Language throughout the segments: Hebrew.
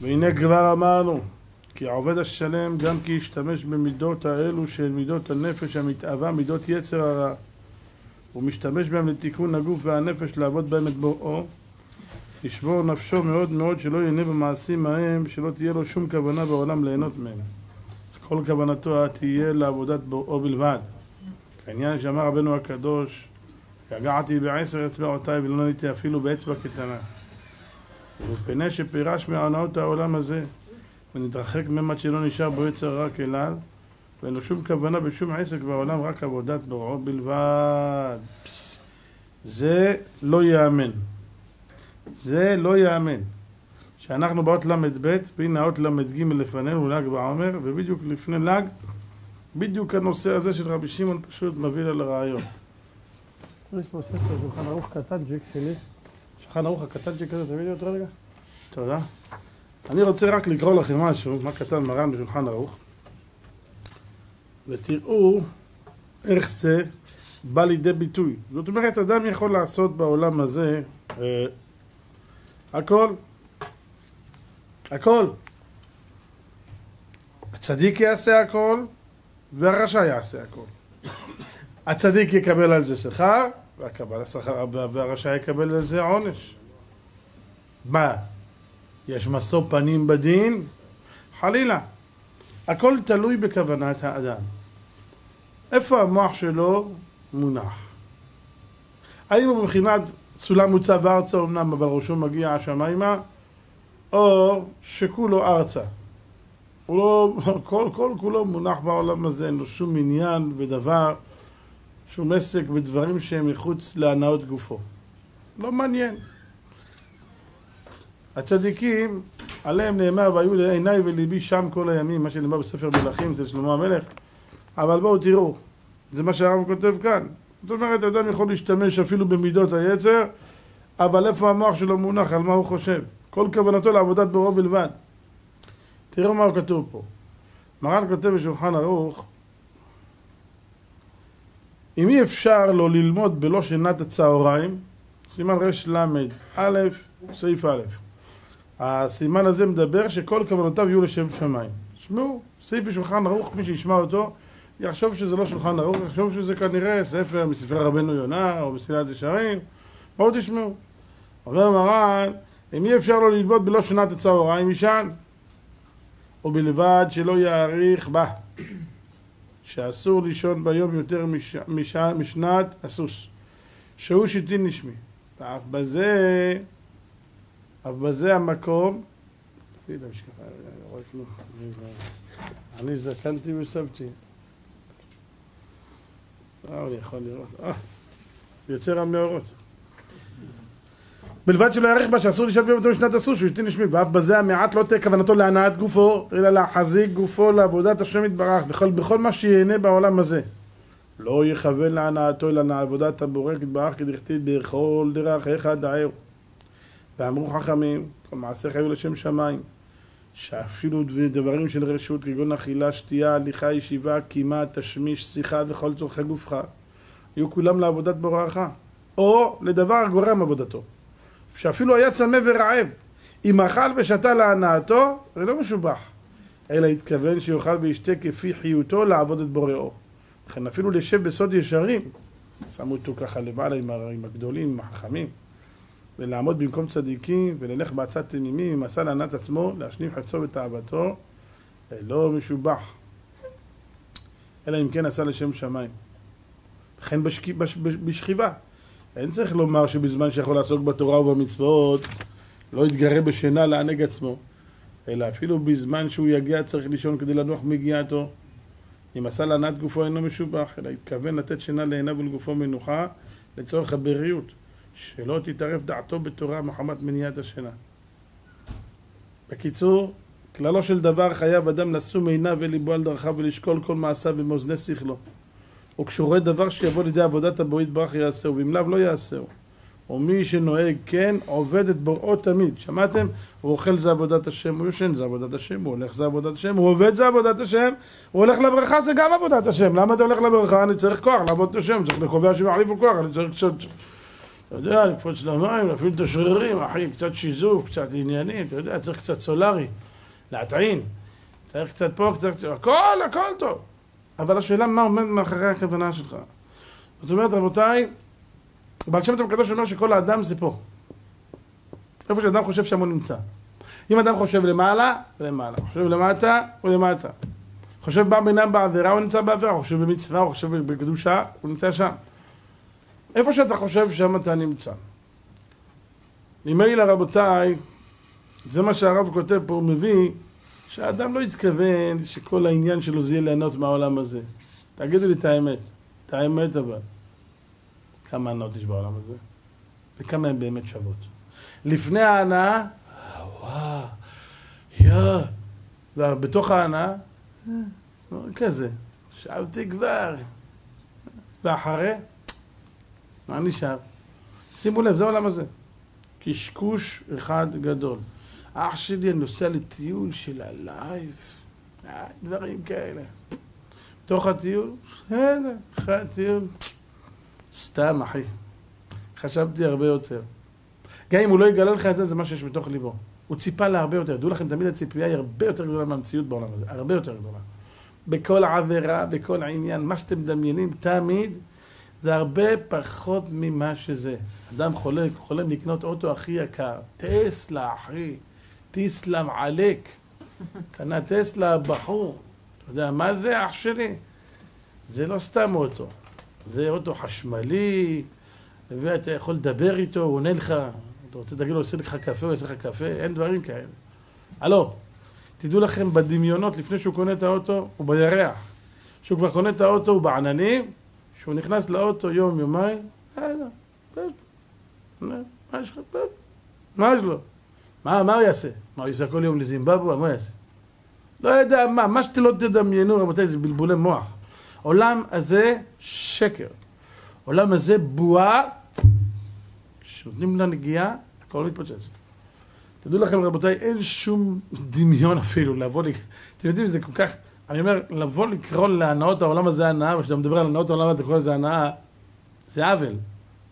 והנה כבר אמרנו, כי העובד השלם גם כי ישתמש במידות האלו של מידות הנפש המתאווה, מידות יצר הרע, ומשתמש בהם לתיקון הגוף והנפש לעבוד בהם את בוראו, ישבור נפשו מאוד מאוד שלא ייהנה במעשים ההם, שלא תהיה לו שום כוונה בעולם ליהנות מהם. כל כוונתו תהיה לעבודת בוראו בלבד. כעניין שאמר רבנו הקדוש, יגעתי בעשר אצבעותיי ולא נהניתי אפילו באצבע קטנה. ומפני שפירש מהונאות העולם הזה, ונתרחק ממד שלא נשאר בו יצר רע כלל, ואין לו שום כוונה בשום עסק בעולם, רק עבודת בוראו בלבד. זה לא ייאמן. זה לא ייאמן. שאנחנו באות ל"ב, והנה האות ל"ג לפנינו, ל"ג בעומר, ובדיוק לפני ל"ג, בדיוק הנושא הזה של רבי שמעון פשוט מביא לה לרעיון. יש פה ספר שולחן ערוך קטנג'יק שלי. שולחן ערוך הקטנג'יק הזה, תביא לי אותו רגע. תודה. אני רוצה רק לקרוא לכם משהו, מה כתב מרן בשולחן ערוך, ותראו איך זה בא לידי ביטוי. זאת אומרת, אדם יכול לעשות בעולם הזה אה, הכל. הכל. הצדיק יעשה הכל, והרשע יעשה הכל. הצדיק יקבל על זה שכר, והקבל השכר, והרשע יקבל על זה עונש. מה? יש משוא פנים בדין? חלילה. הכל תלוי בכוונת האדם. איפה המוח שלו מונח? האם הוא בבחינת סולם מוצב ארצה אמנם, אבל ראשו מגיע השמיימה, או שכולו ארצה. הוא לא, כל, כל כולו מונח בעולם הזה, אין לו שום עניין ודבר, שום עסק בדברים שהם מחוץ להנאות גופו. לא מעניין. הצדיקים, עליהם נאמר, והיו עיניי וליבי שם כל הימים, מה שנאמר בספר מלכים אצל שלמה המלך. אבל בואו תראו, זה מה שהרב כותב כאן. זאת אומרת, אדם יכול להשתמש אפילו במידות היצר, אבל איפה המוח שלו מונח, על מה הוא חושב? כל כוונתו לעבודת בוראו בלבד. תראו מה הוא כתוב פה. מרן כותב בשולחן ערוך, אם אי אפשר לו ללמוד בלא שנת הצהריים, סימן רל"א, סעיף א', הסימן הזה מדבר שכל כוונותיו יהיו לשם שמיים. שמעו, סעיף בשולחן ערוך, מי שישמע אותו, יחשוב שזה לא שולחן ערוך, יחשוב שזה כנראה ספר מספרי רבנו יונה או מסילת ישרים, בואו תשמעו. אומר מרן, אם אי אפשר לו ללמוד בלא שנת הצהריים, ישן. ובלבד שלא יאריך בה. שאסור לישון ביום יותר מש... מש... משנת הסוס. שהוא שיטין נשמי. ואף בזה, אף בזה המקום, אני זקנתי וסבתי. אה, אני יכול לראות. אה, יוצר המאורות. בלבד שלא יאריך בה שאסור לשאול ביום משנת הסוס שהוא ישתין נשמי ואף בזה המעט לא תהיה כוונתו להנאת גופו אלא להחזיק גופו לעבודת השם יתברך. בכל, בכל מה שיהנה בעולם הזה לא יכוון להנאתו אלא לעבודת הבורא יתברך כדכתיב בכל דרך אחד דאהו ואמרו חכמים כל מעשיך היו לשם שמיים. שאפילו דברים של רשות כגון אכילה, שתייה, הליכה, ישיבה, קימה, תשמיש, שיחה וכל צורכי גופך היו כולם לעבודת בוראך או לדבר הגורם עבודתו שאפילו היה צמא ורעב, אם אכל ושתה להנאתו, זה לא משובח, אלא התכוון שיאכל וישתה כפי חיותו לעבוד את בוראו. לכן אפילו לשב בסוד ישרים, שמו אותו ככה למעלה עם, הגדולים, עם החכמים, ולעמוד במקום צדיקים, וללך בעצת תמימים, עם עשה לענת עצמו, להשלים חפצו ותאוותו, לא משובח. אלא אם כן עשה לשם שמיים. וכן בשכ... בש... בשכיבה. אין צריך לומר שבזמן שיכול לעסוק בתורה ובמצוות לא יתגרה בשינה לענג עצמו, אלא אפילו בזמן שהוא יגיע צריך לישון כדי לנוח מגיעתו. אם עשה לענת גופו אינו משובח, אלא התכוון לתת שינה לעיניו ולגופו מנוחה לצורך הבריאות, שלא תתערב דעתו בתורה מחמת מניעת השינה. בקיצור, כללו של דבר חייב אדם לשום עיניו וליבו על דרכיו ולשקול כל מעשיו במאזני שכלו. וכשהוא רואה דבר שיבוא לידי עבודת הבורא יתברך יעשהו, ואם לאו לא יעשהו. ומי שנוהג כן, עובד את בוראו תמיד. שמעתם? הוא אוכל זה עבודת השם, הוא יושן זה עבודת השם, הוא הולך זה עבודת השם, הוא עובד זה עבודת השם, הוא הולך לברכה זה גם עבודת השם. למה אתה הולך לברכה? אני צריך כוח לעבוד את השם, צריך לקובע שמחליף כוח, אני צריך קצת... אתה יודע, לקפוץ למים, להפעיל את השרירים, אחי, קצת שיזוף, קצת עניינים, אתה יודע, צריך קצת סולארי, להטעין, צריך קצת פה, קצת... הכל, הכל טוב. אבל השאלה מה עומד מאחורי הכוונה שלך. זאת אומרת, רבותיי, בעל שם טוב הקדוש אומר שכל האדם זה פה. איפה שאדם חושב שם הוא נמצא. אם אדם חושב למעלה, למעלה. חושב למטה, הוא למטה. חושב בינם בעבירה, הוא נמצא בעבירה. חושב במצווה, הוא חושב בקדושה, הוא נמצא שם. איפה שאתה חושב, שם אתה נמצא. ממילא רבותיי, זה מה שהרב כותב פה, הוא מביא שהאדם לא התכוון שכל העניין שלו זה יהיה ליהנות מהעולם הזה. תגידו לי את האמת, את האמת אבל. כמה הנאות יש בעולם הזה? וכמה הן באמת שוות. לפני ההנאה, וואו, יואו, ובתוך ההנאה, כזה, שבתי כבר. ואחרי, מה נשאר? שימו לב, זה העולם הזה. קשקוש אחד גדול. אח שלי, נוסע לטיול של ה life, דברים כאלה. תוך הטיול, בסדר, אחרי הטיול, סתם אחי. חשבתי הרבה יותר. גם אם הוא לא יגלה לך את זה, זה מה שיש בתוך ליבו. הוא ציפה להרבה יותר. דעו לכם, תמיד הציפייה היא הרבה יותר גדולה מהמציאות בעולם הזה. הרבה יותר גדולה. בכל עבירה, בכל עניין, מה שאתם מדמיינים, תמיד, זה הרבה פחות ממה שזה. אדם חולם, חולם לקנות אוטו הכי יקר. טסלה, אחי. תיסלם עלק. קנה טסלה בחור. אתה יודע, מה זה אח שלי? זה לא סתם אוטו. זה אוטו חשמלי, ואתה יכול לדבר איתו, הוא עונה לך. אתה רוצה להגיד לו, עושה לך קפה, הוא יעשה לך קפה, אין דברים כאלה. הלו, תדעו לכם, בדמיונות, לפני שהוא קונה את האוטו, הוא בירח. כשהוא כבר קונה את האוטו, הוא בעננים, כשהוא נכנס לאוטו יום, יומיים, מה יש לך? מה יש לו? מה, מה הוא יעשה? מה, הוא ייסע כל יום לזימבבואה? מה הוא יעשה? לא יודע מה, מה שאתם לא תדמיינו, רבותיי, זה בלבולי מוח. עולם הזה שקר. עולם הזה בועה, כשנותנים לה נגיעה, הכל מתפוצץ. תדעו לכם, רבותיי, אין שום דמיון אפילו לבוא. אתם יודעים, זה כל כך, אני אומר, לבוא לקרוא להנאות העולם הזה הנאה, וכשאתה מדבר על הנאות העולם הזה, אתה קורא לזה הנאה, זה עוול.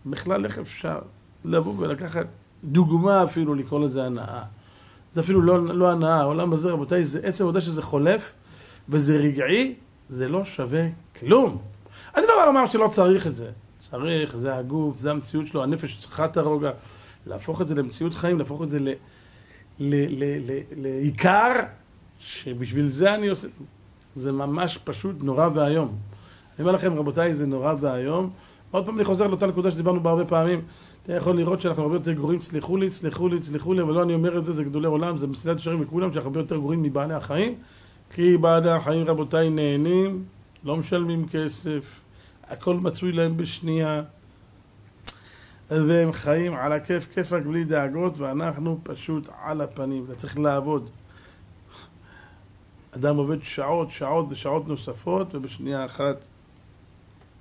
בכלל, איך אפשר לבוא ולקחת דוגמה אפילו לקרוא לזה הנאה? זה אפילו לא, לא הנאה, העולם הזה, רבותיי, זה עצם העובדה שזה חולף, וזה רגעי, זה לא שווה כלום. אני לא בא לומר שלא צריך את זה. צריך, זה הגוף, זה המציאות שלו, הנפש צריכה את הרוגע. להפוך את זה למציאות חיים, להפוך את זה ל... לעיקר, שבשביל זה אני עושה... זה ממש פשוט נורא ואיום. אני אומר לכם, רבותיי, זה נורא ואיום. עוד פעם אני חוזר לאותה נקודה שדיברנו בה הרבה פעמים. אתה יכול לראות שאנחנו הרבה יותר גרועים, סלחו לי, סלחו לי, סלחו לי, אבל לא אני אומר את זה, זה גדולי עולם, זה מסילת ישרים לכולם, שאנחנו הרבה יותר גרועים מבעלי החיים. כי בעלי החיים, רבותיי, נהנים, לא משלמים כסף, הכל מצוי להם בשנייה. והם חיים על הכיף כיפק בלי דאגות, ואנחנו פשוט על הפנים, וצריך לעבוד. אדם עובד שעות, שעות ושעות נוספות, ובשנייה אחת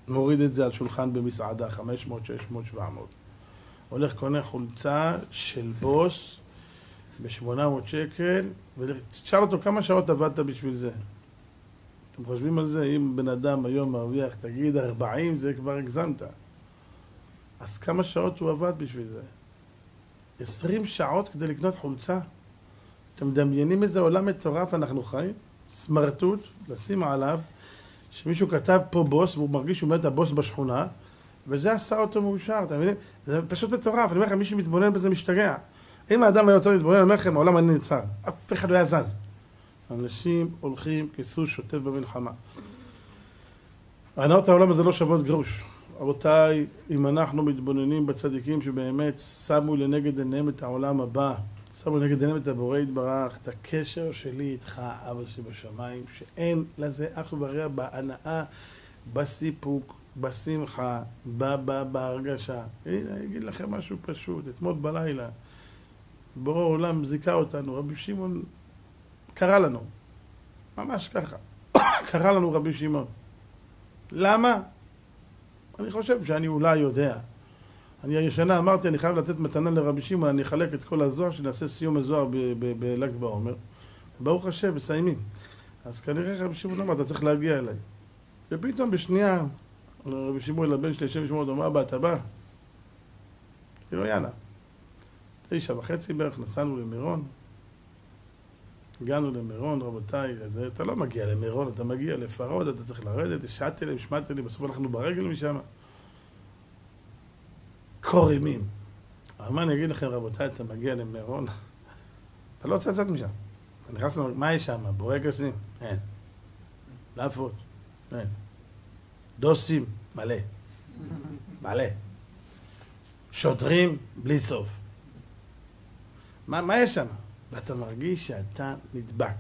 מוריד את זה על שולחן במסעדה, 500, 600, 700. הולך קונה חולצה של בוס ב-800 שקל, ותשאל אותו כמה שעות עבדת בשביל זה. אתם חושבים על זה? אם בן אדם היום מרוויח, תגיד 40, זה כבר הגזמת. אז כמה שעות הוא עבד בשביל זה? 20 שעות כדי לקנות חולצה? אתם מדמיינים איזה עולם מטורף אנחנו חיים? סמרטוט, לשים עליו, שמישהו כתב פה בוס, והוא מרגיש שהוא באמת הבוס בשכונה, וזה עשה אותו מאושר, אתם מבינים? זה פשוט מטורף, אני אומר לכם, מי שמתבונן בזה משתגע. אם האדם היה רוצה להתבונן, אני אומר לכם, העולם היה נעצר. אף אחד לא היה זז. אנשים הולכים כסוס שוטף במלחמה. הנאות העולם הזה לא שוות גרוש. רבותיי, אם אנחנו מתבוננים בצדיקים שבאמת שמו לנגד עיניהם את העולם הבא, שמו לנגד עיניהם את הבורא יתברך, את הקשר שלי איתך, אבא שבשמיים, שאין לזה אח ורע בהנאה, בסיפוק, בשמחה, בהרגשה. הנה, אני אגיד לכם משהו פשוט. אתמול בלילה, בורא עולם זיכה אותנו, רבי שמעון קרא לנו, ממש ככה, קרא לנו רבי שמעון. למה? אני חושב שאני אולי יודע. אני השנה אמרתי, אני חייב לתת מתנה לרבי שמעון, אני אחלק את כל הזוהר, שנעשה סיום הזוהר בל"ג בעומר. ברוך השם, מסיימים. אז כנראה רבי שמעון אמר, אתה צריך להגיע אליי. ופתאום בשנייה, רבי שמעון לבן שלי יושב לשמוע אותו, מה באת, בא? אמרתי לו, יאללה. תשע וחצי בערך נסענו למירון. הגענו למירון, רבותיי, אז אתה לא מגיע למירון, אתה מגיע לפרוד, אתה צריך לרדת, יש שאטלים, שמטלים, בסוף הלכנו ברגל משם. קור אימים. אבל מה אני אגיד לכם, רבותיי, אתה מגיע למירון, אתה לא רוצה לצאת משם. אתה נכנס למ... מה יש שם? בורקסים? אין. לאפות? אין. דוסים? מלא. מלא. שוטרים? בלי סוף. מה, מה יש שם? ואתה מרגיש שאתה נדבק.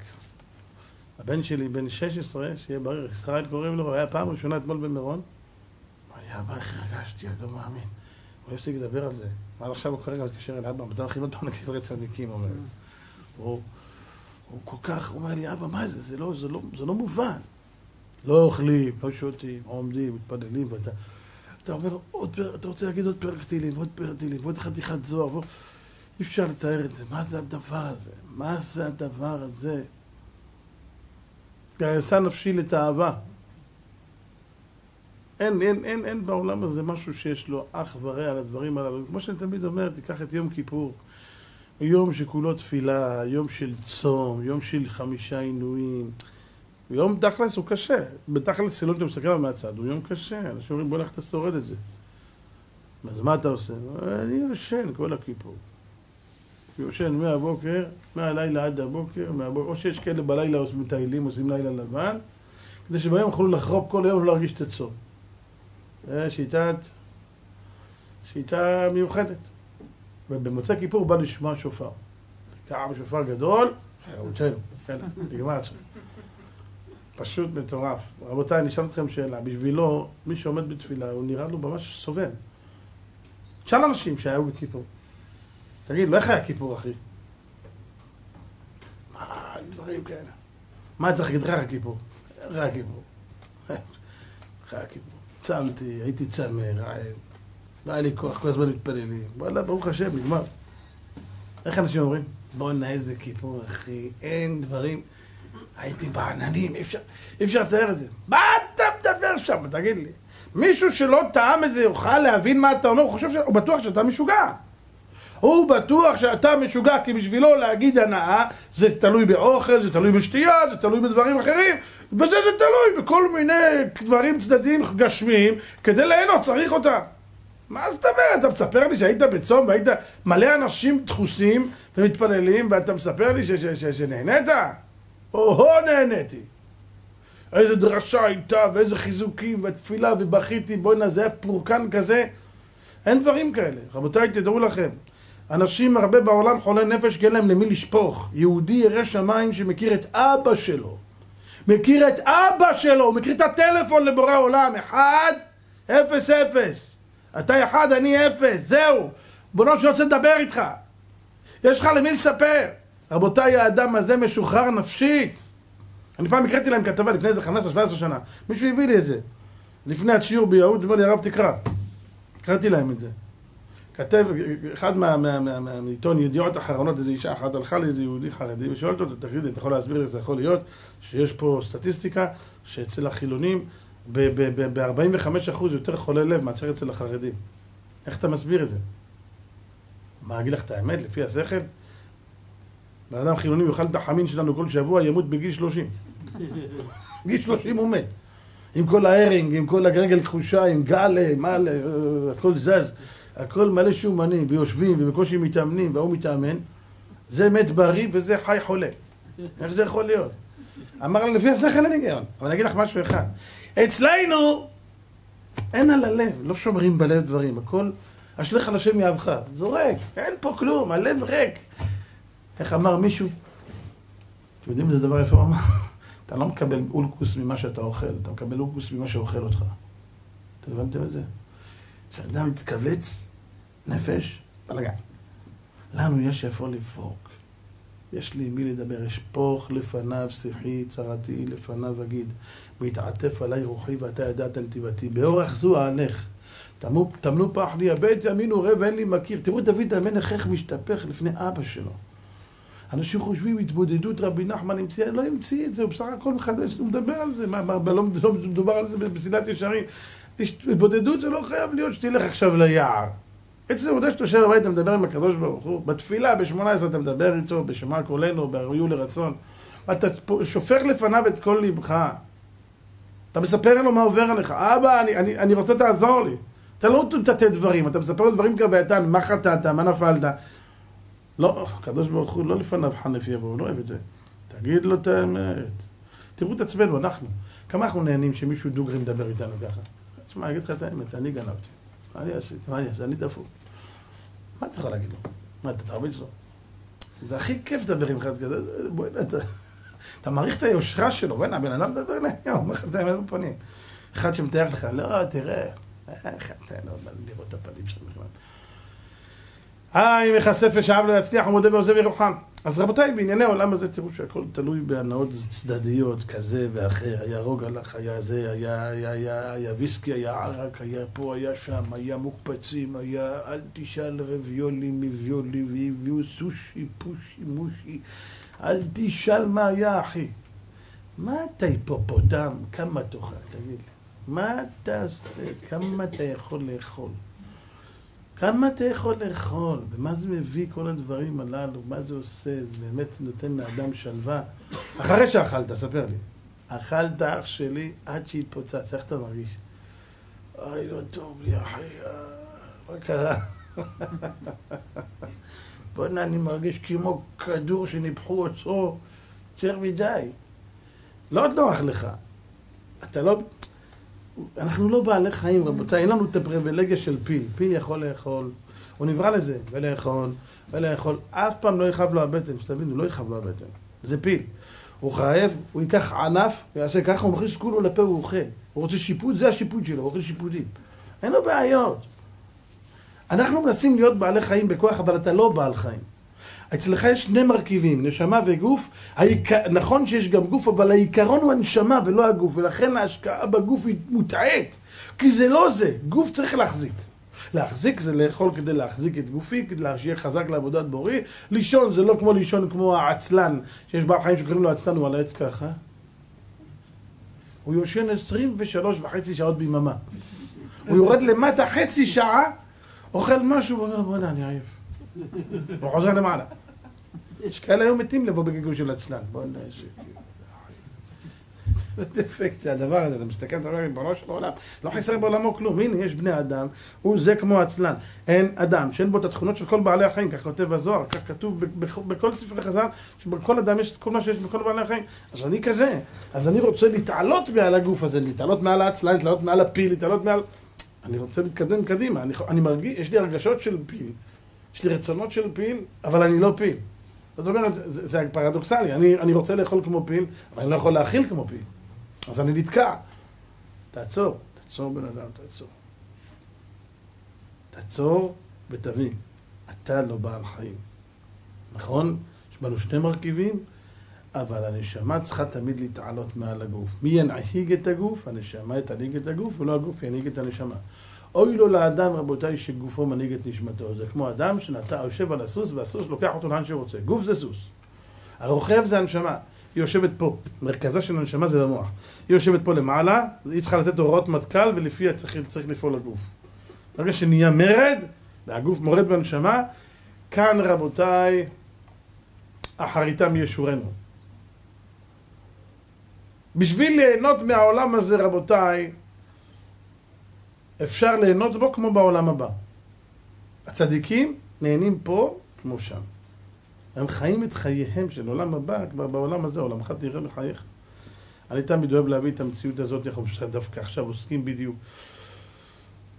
הבן שלי, בן 16, שיהיה בריא, ישראל קוראים לו, היה פעם ראשונה אתמול במירון. לי, אבא, איך הרגשתי, אני לא מאמין. הוא לא הפסיק לדבר על זה. עד עכשיו הוא כרגע מתקשר אל אבא, מתי עוד פעם לקברי צדיקים, הוא אומר. הוא, כל כך, הוא אומר לי, אבא, מה זה? זה לא, זה לא, זה לא מובן. לא אוכלים, לא שותים, עומדים, מתפללים, ואתה... אתה אומר, עוד פרק, אתה רוצה להגיד עוד פרק תהילים, ועוד פרק תהילים, ועוד חתיכת זוהר, ועוד... אי אפשר לתאר את זה. מה זה הדבר הזה? מה זה הדבר הזה? גרסה נפשי לתאווה. אין, אין, אין, אין בעולם הזה משהו שיש לו אח ורע לדברים הללו. כמו שאני תמיד אומר, תיקח את יום כיפור. יום שכולו תפילה, יום של צום, יום של חמישה עינויים. יום תכלס הוא קשה. בתכלס, לא אתה מסתכל עליו מהצד, הוא יום קשה. אנשים אומרים, בוא נלך אתה שורד את זה. אז מה אתה עושה? אני יושן כל הכיפור. יושן מהבוקר, מהלילה עד הבוקר, מהבוקר, או שיש כאלה בלילה מטיילים, עושים לילה לבן, כדי שביום יוכלו לחרוב כל היום ולא להרגיש את הצום. זה שיטת, שיטה מיוחדת. ובמוצאי כיפור בא לשמוע שופר. קרא בשופר גדול, חרוצנו, כן, נגמר עכשיו. פשוט מטורף. רבותיי, אני אשאל אתכם שאלה. בשבילו, מי שעומד בתפילה, הוא נראה לו ממש סובל. תשאל אנשים שהיו בכיפור. תגיד, לא איך היה כיפור, אחי? מה, דברים כאלה. מה צריך להגיד לך כיפור? היה כיפור? היה כיפור? צמתי, הייתי צמא, רעב. לא היה לי כוח, כל הזמן מתפללים. וואלה, ברוך השם, נגמר. איך אנשים אומרים? בואנה, איזה כיפור, אחי. אין דברים... הייתי בעננים, אי אפשר, לתאר את זה. מה אתה מדבר שם? תגיד לי. מישהו שלא טעם את זה יוכל להבין מה אתה אומר, הוא חושב ש... הוא בטוח שאתה משוגע. הוא בטוח שאתה משוגע, כי בשבילו להגיד הנאה זה תלוי באוכל, זה תלוי בשתייה, זה תלוי בדברים אחרים. בזה זה תלוי, בכל מיני דברים צדדיים גשמיים, כדי ליהנות צריך אותם. מה זאת אומרת? אתה מספר לי שהיית בצום והיית מלא אנשים דחוסים ומתפללים ואתה מספר לי שנהנית? או-הו נהניתי. איזה דרשה הייתה ואיזה חיזוקים ותפילה ובכיתי, בוא'נה זה היה פורקן כזה. אין דברים כאלה. רבותיי, תדעו לכם. אנשים הרבה בעולם חולי נפש כי אין להם למי לשפוך. יהודי ירא שמיים שמכיר את אבא שלו. מכיר את אבא שלו, הוא מכיר את הטלפון לבורא עולם. אחד, אפס, אפס. אתה אחד, אני אפס, זהו. בונו שאני רוצה לדבר איתך. יש לך למי לספר. רבותיי, האדם הזה משוחרר נפשית. אני פעם הקראתי להם כתבה לפני איזה 15-17 שנה. מישהו הביא לי את זה. לפני השיעור ביהוד, אמר לי, הרב תקרא. הקראתי להם את זה. כתב, אחד מעיתון ידיעות אחרונות, איזו אישה אחת הלכה לאיזה יהודי חרדי ושואלת אותו, תגיד, אתה יכול להסביר איך זה יכול להיות שיש פה סטטיסטיקה שאצל החילונים ב-45% יותר חולי לב מאשר אצל החרדים. איך אתה מסביר את זה? מה, אגיד לך את האמת, לפי השכל? בן אדם חילוני יאכל את החמין שלנו כל שבוע, ימות בגיל 30. גיל 30 הוא מת. עם כל ההרינג, עם כל הרגל כחושה, עם גל, מעלה, הכל זז. הכל מלא שומנים, ויושבים, ובקושי מתאמנים, והוא מתאמן, זה מת בריא וזה חי חולה. איך זה יכול להיות? אמר לו, לפי השכל אין היגיון. אבל אני אגיד לך משהו אחד. אצלנו אין על הלב, לא שומרים בלב דברים, הכל אשליך על השם יאהבך. זורק, אין פה כלום, הלב ריק. איך אמר מישהו? אתם יודעים איזה דבר יפה הוא אמר? אתה לא מקבל אולקוס ממה שאתה אוכל, אתה מקבל אולקוס ממה שאוכל אותך. אתם הבנתם את זה? כשאדם מתכווץ, נפש, בלגן. לנו יש איפה לפרוק. יש לי מי לדבר, אשפוך לפניו שיחי, צרתי לפניו אגיד, והתעטף עליי רוחי ואתה ידעת נתיבתי. באורח זו אענך. טמנו פח לי הבית ימין וראה ואין לי מכיר. תראו דוד המלך איך משתפך לפני אבא שלו. אנשים חושבים התבודדות רבי נחמן המציא, לא המציא את זה, הוא בסך הכל מחדש, הוא מדבר על זה, מה, מה, לא, לא מדובר על זה בסילת ישרים. התבודדות זה לא חייב להיות שתלך עכשיו ליער. עצם העובדה שאתה יושב בבית, אתה מדבר עם הקדוש ברוך הוא, בתפילה ב-18 אתה מדבר איתו, בשמע קולנו, בראיו לרצון, ואתה שופך לפניו את כל ליבך. אתה מספר לו מה עובר עליך, אבא, אני, אני, אני רוצה תעזור לי. אתה לא מטאטא דברים, אתה מספר לו דברים כבעתן, מה חטאת, מה נפלת. לא, הקדוש ברוך הוא לא לפניו חנף יבוא, הוא לא אוהב את זה. תגיד לו את האמת. תראו את עצמנו, אנחנו. כמה אנחנו נהנים שמישהו דוגרי מדבר איתנו ככה. תשמע, אני אגיד לך את האמת, אני גנבתי. מה אני עשיתי? מה אני עשיתי? אני דפוק. מה אתה יכול להגיד לו? מה, אתה תרביץ לו? זה הכי כיף לדבר עם אחד כזה, בואי, אתה... אתה מעריך את היושרה שלו, בוא'נה, הבן אדם מדבר אליי, הוא אומר לך את האמת בפנים. אחד שמתאר לך, לא, תראה, איך אתה לא לראות את הפנים שלך בכלל. אה, אם יכסף ושאב לא יצליח, הוא מודה ועוזב ירוחם. אז רבותיי, בענייני העולם הזה תראו שהכל תלוי בהנאות צדדיות, כזה ואחר. היה רוג הלך, היה זה, היה, היה, היה, היה ויסקי, היה ערק, היה פה, היה שם, היה מוקפצים, היה אל תשאל רביולי, מביולי, והביאו סושי, פושי, מושי. אל תשאל מה היה, אחי. מה אתה היפופוטם? כמה תאכל? תגיד לי. מה אתה עושה? כמה אתה יכול לאכול? כמה אתה יכול לאכול? ומה זה מביא כל הדברים הללו? מה זה עושה? זה באמת נותן לאדם שלווה. אחרי שאכלת, ספר לי. אכלת אח שלי עד שהתפוצץ, איך אתה מרגיש? אוי, לא טוב לי, אחי, אה, מה קרה? בוא'נה, אני מרגיש כמו כדור שניפחו אותו יותר מדי. לא נוח לך. אתה לא... אנחנו לא בעלי חיים, רבותיי, אין לנו את הפריבילגיה של פיל. פיל יכול לאכול, הוא נברא לזה, ולאכול, ולאכול. אף פעם לא יכאב לו הבטן, שתבינו, לא יכאב לו הבטן. זה פיל. הוא חייב, הוא ייקח ענף, הוא יעשה ככה, הוא מכניס כולו לפה והוא אוכל. הוא רוצה שיפוט, זה השיפוט שלו, הוא אוכל שיפוטים. אין לו בעיות. אנחנו מנסים להיות בעלי חיים בכוח, אבל אתה לא בעל חיים. אצלך יש שני מרכיבים, נשמה וגוף. העיק... נכון שיש גם גוף, אבל העיקרון הוא הנשמה ולא הגוף, ולכן ההשקעה בגוף היא מוטעית. כי זה לא זה, גוף צריך להחזיק. להחזיק זה לאכול כדי להחזיק את גופי, כדי שיהיה חזק לעבודת בורי. לישון זה לא כמו לישון כמו העצלן, שיש בעל חיים שקוראים לו עצלן, הוא על העץ ככה. הוא יושן 23 וחצי שעות ביממה. הוא יורד למטה חצי שעה, אוכל משהו ואומר, בוא'נה, אני עייף. הוא חוזר למעלה. יש כאלה היו מתים לבוא בגלגול של עצלן. בוא'נה, איזה... זה דפקט, זה הדבר הזה, אתה מסתכל, אתה אומר, ריבונו של עולם, לא חסר בעולמו כלום. הנה, יש בני אדם, הוא זה כמו עצלן. אין אדם שאין בו את התכונות של כל בעלי החיים, כך כותב הזוהר, כך כתוב בכל ספרי חז"ל, שבכל אדם יש את כל מה שיש בכל בעלי החיים. אז אני כזה. אז אני רוצה להתעלות מעל הגוף הזה, להתעלות מעל העצלן, להתעלות מעל הפיל, להתעלות מעל... אני רוצה להתקדם קדימה. אני מרגיש, יש לי הרגשות של פיל. יש לי רצונות של פיל, אבל אני לא פיל. זאת אומרת, זה, זה פרדוקסלי, אני, אני רוצה לאכול כמו פיל, אבל אני לא יכול להאכיל כמו פיל. אז אני נתקע. תעצור, תעצור בן אדם, תעצור. תעצור ותבין, אתה לא בעל חיים. נכון? יש בנו שני מרכיבים, אבל הנשמה צריכה תמיד להתעלות מעל הגוף. מי ינהיג את הגוף? הנשמה תנהיג את הגוף, ולא הגוף ינהיג את הנשמה. אוי לו לאדם, רבותיי, שגופו מנהיג את נשמתו. זה כמו אדם שנטע, יושב על הסוס, והסוס לוקח אותו לאן שרוצה. גוף זה סוס. הרוכב זה הנשמה. היא יושבת פה, מרכזה של הנשמה זה במוח. היא יושבת פה למעלה, היא צריכה לתת הוראות מטכ"ל, ולפיה צריך, צריך לפעול הגוף. ברגע שנהיה מרד, והגוף מורד בנשמה, כאן רבותיי, אחריתם ישורנו. בשביל ליהנות מהעולם הזה, רבותיי, אפשר ליהנות בו כמו בעולם הבא. הצדיקים נהנים פה כמו שם. הם חיים את חייהם של עולם הבא כבר בעולם הזה, עולמך תראה בחייך. אני תמיד אוהב להביא את המציאות הזאת, איך אנחנו דווקא עכשיו עוסקים בדיוק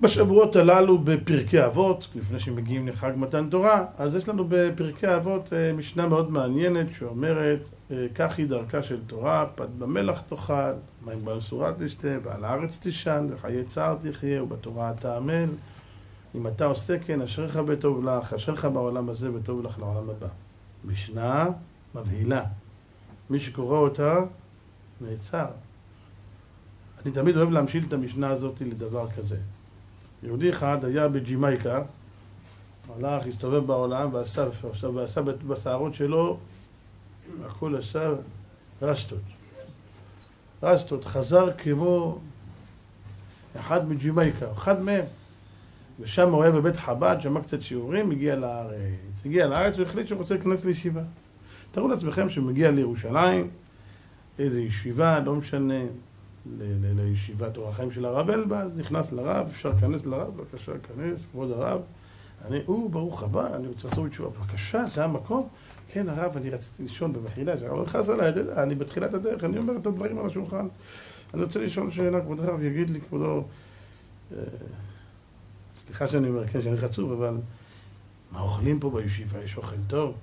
בשבועות הללו בפרקי אבות, לפני שמגיעים לחג מתן תורה, אז יש לנו בפרקי אבות אה, משנה מאוד מעניינת שאומרת, כך היא דרכה של תורה, פת במלח תאכל, מים במשורה תשתה, ועל הארץ תישן, וחיי צער תחיה, ובתורה עמל. אם אתה עושה כן, אשריך בטוב לך, אשריך בעולם הזה וטוב לך לעולם הבא. משנה מבהילה. מי שקורא אותה, נעצר. אני תמיד אוהב להמשיל את המשנה הזאת לדבר כזה. יהודי אחד היה בג'ימייקה, הלך, הסתובב בעולם ועשה, ועשה בשערות שלו, הכל עשה רסטות. רסטות, חזר כמו אחד מג'ימייקה, אחד מהם. ושם הוא היה בבית חב"ד, שמע קצת שיעורים, הגיע לארץ. הגיע לארץ והחליט שהוא רוצה להיכנס לישיבה. תארו לעצמכם שהוא מגיע לירושלים, איזו ישיבה, לא משנה, לישיבת אורח חיים של הרב אלבז, נכנס לרב, אפשר להיכנס לרב, בבקשה, להיכנס, כבוד הרב. אני, הוא, ברוך הבא, אני רוצה לעשות תשובה. בבקשה, זה המקום? כן, הרב, אני רציתי לישון במחילה, נכנס אליי, אתה יודע, אני בתחילת הדרך, אני אומר את הדברים על השולחן. אני רוצה לשאול שאלה, כבוד הרב, יגיד לי, כבודו, אה, סליחה שאני אומר, כן, שאני חצוף, אבל מה אוכלים פה בישיבה? יש אוכל טוב?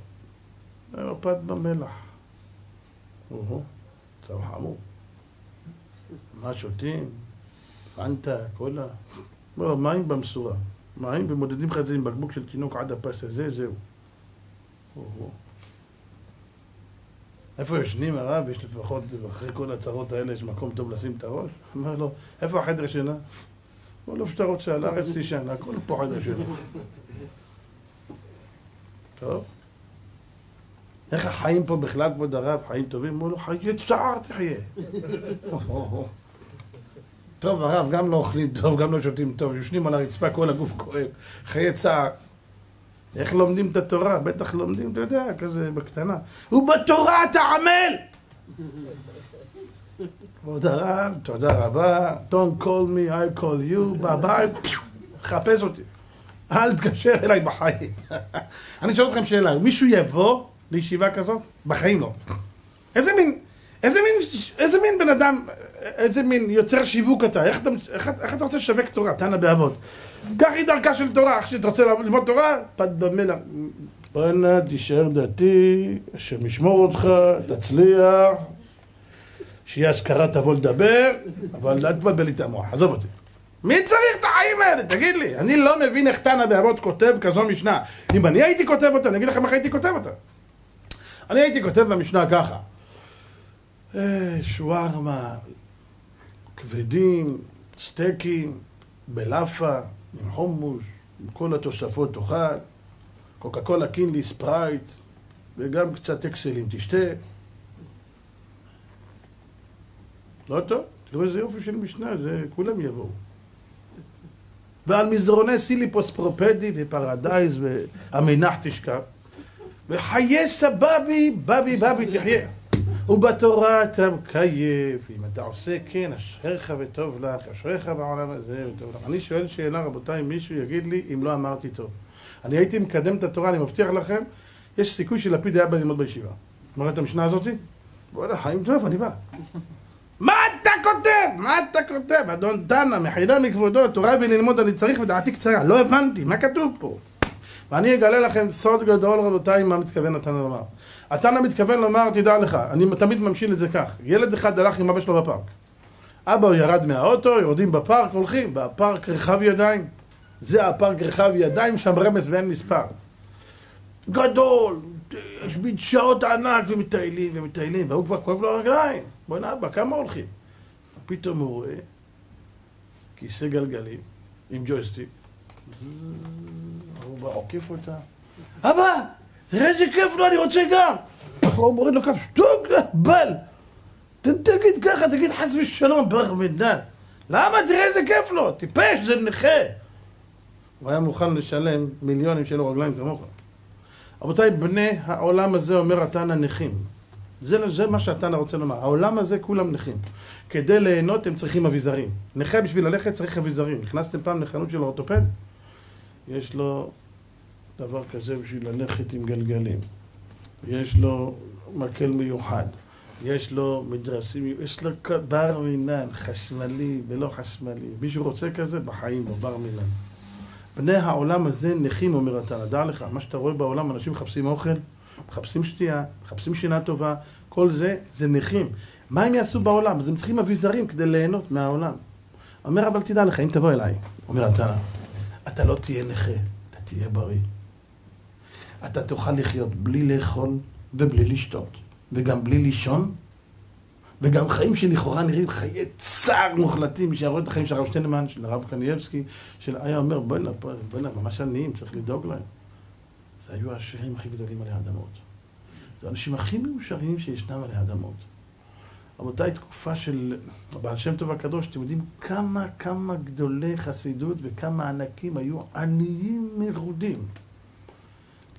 אה, פת במלח. או-הו, צו חמור. מה שותים? פנטה, קולה. לו, מים במשורה. מים, ומודדים לך את זה עם בקבוק של תינוק עד הפס הזה, זהו. איפה ישנים הרב? יש לפחות, אחרי כל הצרות האלה, יש מקום טוב לשים את הראש? אומר לו, איפה החדר שינה? אומר לו, שאתה רוצה, על הארץ תישן, הכל פה חדר שינה. טוב. איך החיים פה בכלל, כבוד הרב? חיים טובים? אמרו לו, חיי צער תחיה. טוב, הרב, גם לא אוכלים טוב, גם לא שותים טוב, יושנים על הרצפה, כל הגוף כואב. חיי צער. איך לומדים את התורה? בטח לומדים, אתה יודע, כזה בקטנה. ובתורה אתה עמל! כבוד הרב, תודה רבה, Don't call me, I call you, ביי חפש אותי. אל תקשר אליי בחיים. אני שואל אתכם שאלה, מישהו יבוא לישיבה כזאת? בחיים לא. איזה מין, איזה מין, איזה מין בן אדם, איזה מין יוצר שיווק אתה? איך אתה, איך, איך אתה רוצה לשווק תורה? תנא באבות. קח היא דרכה של תורה, אח שלי, אתה רוצה ללמוד תורה? פת במלח. בואנה, תישאר דתי, השם ישמור אותך, תצליח, שיהיה אזכרה תבוא לדבר, אבל אל תבלבל לי את המוח, עזוב אותי. מי צריך את החיים האלה? תגיד לי. אני לא מבין איך תנא באבות כותב כזו משנה. אם אני הייתי כותב אותה, אני אגיד לכם איך הייתי כותב אותה. אני הייתי כותב במשנה ככה. אה, שווארמה, כבדים, סטייקים, בלאפה, עם חומוס, עם כל התוספות תאכל, קוקה קולה קינלי, ספרייט, וגם קצת אקסלים תשתה. לא טוב, תראו איזה יופי של משנה, זה כולם יבואו. ועל מזרוני סיליפוס פרופדי ופרדייז והמנח תשכב. וחיי סבבי, בבי בבי תחיה. ובתורה אתה מקייף, אם אתה עושה כן, אשריך וטוב לך, אשריך בעולם הזה וטוב לך. אני שואל שאלה, רבותיי, מישהו יגיד לי אם לא אמרתי טוב. אני הייתי מקדם את התורה, אני מבטיח לכם, יש סיכוי שלפיד היה בא ללמוד בישיבה. אמר את המשנה הזאתי? בוא'נה, חיים טוב, אני בא. מה אתה כותב? מה אתה כותב? אדון תנא, מחילה מכבודו, תורה וללמוד אני צריך ודעתי קצרה. לא הבנתי, מה כתוב פה? ואני אגלה לכם סוד גדול רבותיי, מה מתכוון התנא לומר. התנא מתכוון לומר, תדע לך, אני תמיד ממשיל את זה כך. ילד אחד הלך עם אבא שלו בפארק. אבא ירד מהאוטו, יורדים בפארק, הולכים. בפארק רחב ידיים. זה הפארק רחב ידיים, שם רמז ואין מספר. גדול, יש מדשאות ענק ומטיילים ומטיילים, והוא כבר כואב לו הרגליים. בוא'נה אבא, כמה הולכים? פתאום הוא רואה כיסא גלגלים עם ג'ויסטיק. הוא בא, עוקף אותה. אבא, תראה איזה כיף לו, אני רוצה גם. הוא מוריד לו כף, שטוק, בל. ת- תגיד ככה, תגיד חס ושלום, ברך מנדן. למה? תראה איזה כיף לו, טיפש, זה נכה. הוא היה מוכן לשלם מיליונים שלו רגליים כמוך. רבותיי, בני העולם הזה אומר התנא נכים. זה, זה מה שהתנא רוצה לומר. העולם הזה כולם נכים. כדי ליהנות הם צריכים אביזרים. נכה בשביל ללכת צריך אביזרים. נכנסתם פעם לחנות של אורתופד? יש לו דבר כזה בשביל ללכת עם גלגלים. יש לו מקל מיוחד. יש לו מדרסים, יש לו בר מינן, חשמלי ולא חשמלי. מישהו רוצה כזה? בחיים לא, בר מינן. בני העולם הזה נכים, אומר התנא. דע לך, מה שאתה רואה בעולם, אנשים מחפשים אוכל, מחפשים שתייה, מחפשים שינה טובה, כל זה, זה נכים. מה הם יעשו בעולם? אז הם צריכים אביזרים כדי ליהנות מהעולם. אומר, אבל תדע לך, אם תבוא אליי, אומר התנא, אתה לא תהיה נכה, אתה תהיה בריא. אתה תוכל לחיות בלי לאכול ובלי לשתות, וגם בלי לישון, וגם חיים שלכאורה נראים חיי צער מוחלטים, שרואה את החיים של הרב שטיינמן, של הרב קנייבסקי, של היה אומר, בוא'נה, בוא'נה, ממש עניים, צריך לדאוג להם. זה היו העשירים הכי גדולים עלי אדמות. זה האנשים הכי מאושרים שישנם עלי אדמות. רבותיי, תקופה של הבעל שם טוב הקדוש, אתם יודעים כמה, כמה גדולי חסידות וכמה ענקים היו עניים מרודים.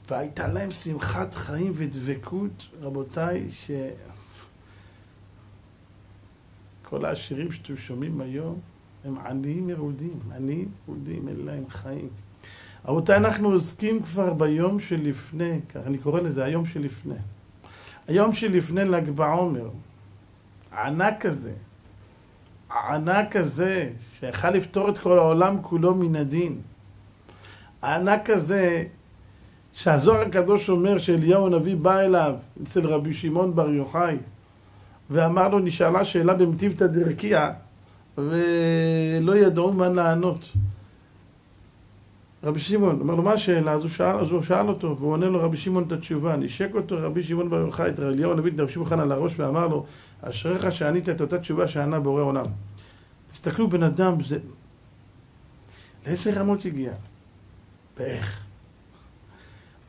והייתה להם שמחת חיים ודבקות, רבותיי, ש... כל העשירים שאתם שומעים היום הם עניים מרודים, עניים מרודים, אין להם חיים. רבותיי, אנחנו עוסקים כבר ביום שלפני, אני קורא לזה היום שלפני. היום שלפני ל"ג בעומר, הענק הזה, הענק הזה, שיכל לפתור את כל העולם כולו מן הדין. הענק הזה, שהזוהר הקדוש אומר שאליהו הנביא בא אליו, אצל רבי שמעון בר יוחאי, ואמר לו, נשאלה שאלה במטיבתא דרכיה, ולא ידעו מה לענות. רבי שמעון, אומר לו, מה השאלה? אז הוא שאל, אז הוא שאל אותו, והוא עונה לו רבי שמעון את התשובה. נשק אותו רבי שמעון בר יוחאי, את אליהו הנביא, את רבי שמעון על הראש, ואמר לו, אשריך שענית את אותה תשובה שענה בורא עולם. תסתכלו, בן אדם, זה... לאיזה רמות הגיע? ואיך?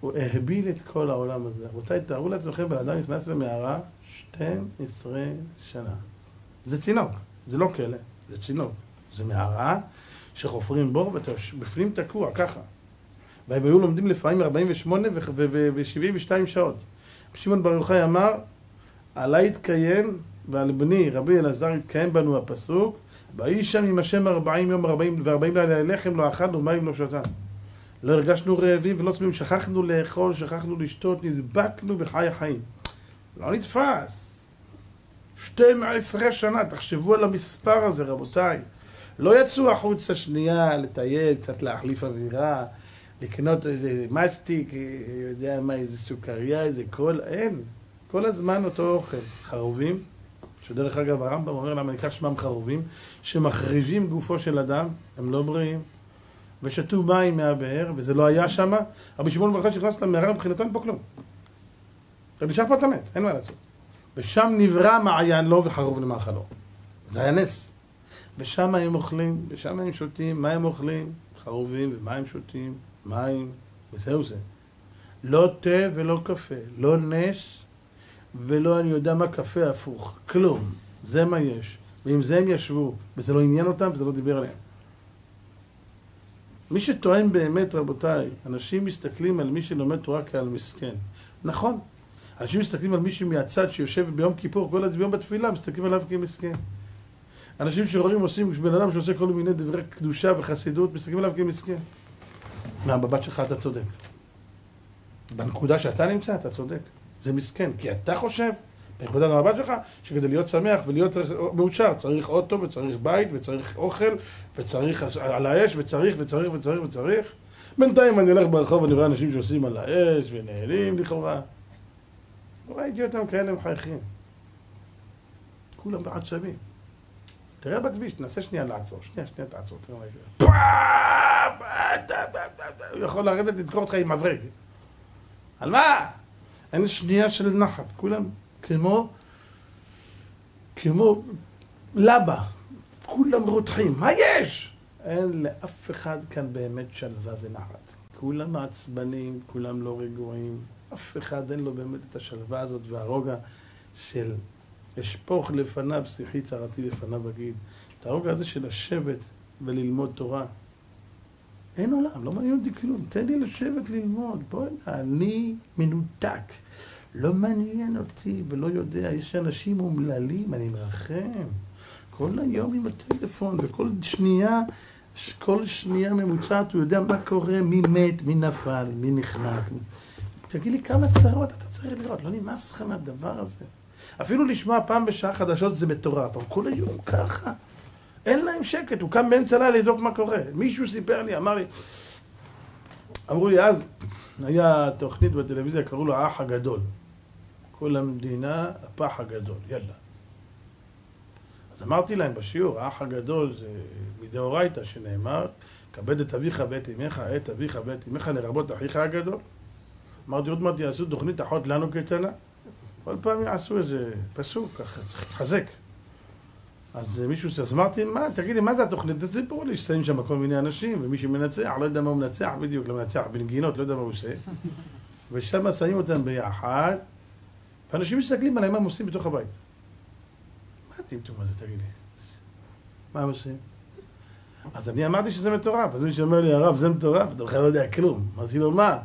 הוא ההביל את כל העולם הזה. רבותיי, תארו לעצמכם, בן אדם נכנס למערה 12 שנה. זה צינוק, זה לא כלא, זה צינוק. זה מערה שחופרים בור ואתה בפנים תקוע, ככה. והם היו לומדים לפעמים 48 ו-72 שעות. שמעון בר יוחאי אמר, עלי יתקיים ועל בני רבי אלעזר יתקיים בנו הפסוק, ויהי שם עם השם ארבעים יום וארבעים לילה לחם לא אכלנו מים לא שתה. לא הרגשנו רעבים ולא צמאים, שכחנו לאכול, שכחנו לשתות, נדבקנו בחי החיים. לא נתפס. 12 שנה, תחשבו על המספר הזה, רבותיי. לא יצאו החוצה שנייה לטייל, קצת להחליף אווירה, לקנות איזה מסטיק, יודע מה, איזה סוכריה, איזה קול, אין. כל הזמן אותו אוכל. חרובים, שדרך אגב הרמב"ם אומר למה נקרא שמם חרובים, שמחריבים גופו של אדם, הם לא בריאים. ושתו מים מהבאר, וזה לא היה שם, רבי שמעון ברכה שנכנס למערה, מבחינתו אין פה כלום. אתה נשאר פה אתה מת, אין מה לעשות. ושם נברא מעיין לו וחרוב למאכלו. זה היה נס. ושם הם אוכלים, ושם הם שותים, מה הם אוכלים? חרובים, ומה הם שותים? מים, וזהו זה. לא תה ולא קפה, לא נס ולא אני יודע מה קפה הפוך, כלום. זה מה יש. ועם זה הם ישבו, וזה לא עניין אותם וזה לא דיבר עליהם. מי שטוען באמת, רבותיי, אנשים מסתכלים על מי שלומד תורה כעל מסכן. נכון, אנשים מסתכלים על מישהו מהצד שיושב ביום כיפור, כל הזמן בתפילה, מסתכלים עליו כמסכן. אנשים שרואים עושים, בן אדם שעושה כל מיני דברי קדושה וחסידות, מסתכלים עליו כמסכן. מהמבט שלך אתה צודק. בנקודה שאתה נמצא, אתה צודק. זה מסכן, כי אתה חושב, בנקודת המבט שלך, שכדי להיות שמח ולהיות מאושר, צריך אוטו וצריך בית וצריך אוכל וצריך על האש וצריך וצריך וצריך וצריך. בינתיים אני הולך ברחוב ואני רואה אנשים שעושים על האש ונהנים לכאורה. לא ראיתי אותם כאלה מחייכים. כולם בעצבים. תראה בכביש, תנסה שנייה לעצור, שנייה, שנייה תעצור, תראה מה יקרה. הוא יכול לרדת לדקור אותך עם מברג. על מה? אין שנייה של נחת, כולם כמו, כמו לבה, כולם רותחים, מה יש? אין לאף אחד כאן באמת שלווה ונחת. כולם מעצבנים, כולם לא רגועים, אף אחד אין לו באמת את השלווה הזאת והרוגע של אשפוך לפניו, שיחי צרתי לפניו אגיד. את הרוגע הזה של לשבת וללמוד תורה. אין עולם, לא מעניין אותי כלום. תן לי לשבת ללמוד. בוא'נה, אני מנותק. לא מעניין אותי ולא יודע. יש אנשים אומללים, אני מרחם. כל היום עם הטלפון, וכל שנייה, כל שנייה ממוצעת הוא יודע מה קורה, מי מת, מי נפל, מי נחנק. תגיד לי כמה צרות אתה צריך לראות, לא נמאס לך מהדבר הזה. אפילו לשמוע פעם בשעה חדשות זה מטורף, אבל כל היום ככה. אין להם שקט, הוא קם באמצע לילה לבדוק מה קורה. מישהו סיפר לי, אמר לי, אמרו לי אז, היה תוכנית בטלוויזיה, קראו לו האח הגדול. כל המדינה, הפח הגדול, יאללה. אז אמרתי להם בשיעור, האח הגדול זה מדאורייתא שנאמר, כבד את אביך ואת אמך, את אביך ואת אמך לרבות אחיך הגדול. אמרתי, עוד מעט יעשו תוכנית אחות לנו כצלע. כל פעם יעשו איזה פסוק, ככה, צריך להתחזק. אז מישהו, אז אמרתי, מה, תגידי, מה זה התוכנית? תספרו לי ששמים שם כל מיני אנשים, ומי שמנצח, לא יודע מה הוא מנצח בדיוק, לא מנצח בנגינות, לא יודע מה הוא עושה. ושם שמים אותם ביחד, ואנשים מסתכלים עליהם מה הם עושים בתוך הבית. הטמטום הזה, תגיד לי? מה הם עושים? אז אני אמרתי שזה מטורף, אז מישהו אומר לי, הרב, זה מטורף, אתה בכלל לא יודע כלום. אמרתי לו, מה?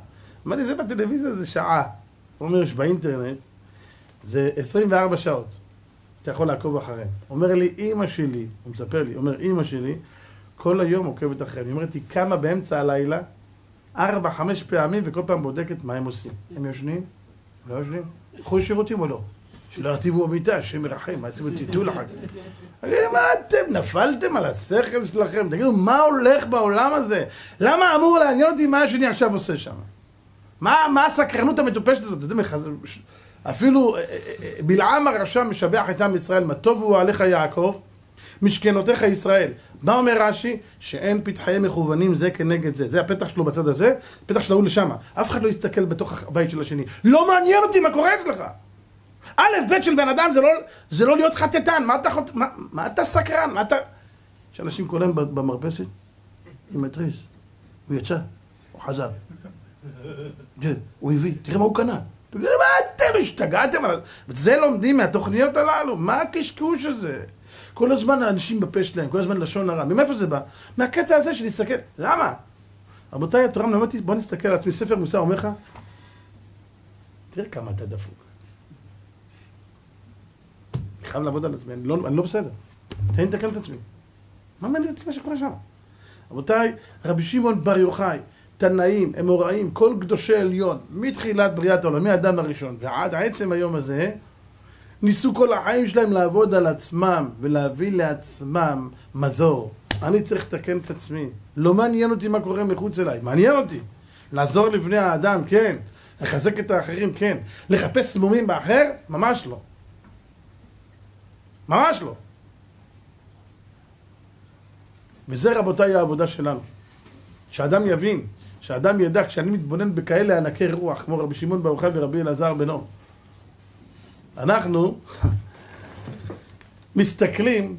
אמר לי, זה בטלוויזיה זה שעה. הוא אומר שבאינטרנט זה 24 שעות. אתה יכול לעקוב אחריהם. אומר לי, אימא שלי, הוא מספר לי, אומר, אימא שלי, כל היום עוקבת אחריהם. היא אומרת, היא קמה באמצע הלילה, ארבע, חמש פעמים, וכל פעם בודקת מה הם עושים. הם יושנים? לא יושנים? קחו שירותים או לא? שלא ירטיבו במיטה, השם ירחם, מה עשיתם תיתו לך? תגידו, מה אתם, נפלתם על השכל שלכם? תגידו, מה הולך בעולם הזה? למה אמור לעניין אותי מה השני עכשיו עושה שם? מה, הסקרנות המטופשת הזאת? אפילו אה, אה, אה, בלעם הרשע משבח את עם ישראל, מה טוב הוא עליך יעקב, משכנותיך ישראל. מה אומר רש"י? שאין פתחיהם מכוונים זה כנגד זה. זה הפתח שלו בצד הזה, פתח של ההוא לשמה. אף אחד לא יסתכל בתוך הבית של השני. לא מעניין אותי מה קורה אצלך. א', ב' של בן אדם זה לא, זה לא להיות חטטן. מה אתה, חוט... מה, מה אתה סקרן? מה אתה... יש אנשים קוראים במרפסת עם התריס. הוא יצא, הוא חזר. הוא הביא, תראה מה הוא קנה. מה אתם השתגעתם? זה לומדים מהתוכניות הללו, מה הקשקוש הזה? כל הזמן האנשים בפה שלהם, כל הזמן לשון הרע. מאיפה זה בא? מהקטע הזה של להסתכל. למה? רבותיי, התורה מלמדת אותי, בוא נסתכל על עצמי, ספר מוסר אומר לך, תראה כמה אתה דפוק. אני חייב לעבוד על עצמי, אני לא, אני לא בסדר. תן לי לתקן את עצמי. מה מעניין אותי מה שקורה שם? רבותיי, רבי שמעון בר יוחאי, תנאים, אמוראים, כל קדושי עליון, מתחילת בריאת העולם, מהאדם הראשון ועד עצם היום הזה, ניסו כל החיים שלהם לעבוד על עצמם ולהביא לעצמם מזור. אני צריך לתקן את עצמי. לא מעניין אותי מה קורה מחוץ אליי, מעניין אותי. לעזור לבני האדם, כן. לחזק את האחרים, כן. לחפש סמומים באחר? ממש לא. ממש לא. וזה רבותיי העבודה שלנו. שאדם יבין, שאדם ידע, כשאני מתבונן בכאלה ענקי רוח, כמו רבי שמעון ברוך ורבי אלעזר בנו, אנחנו מסתכלים,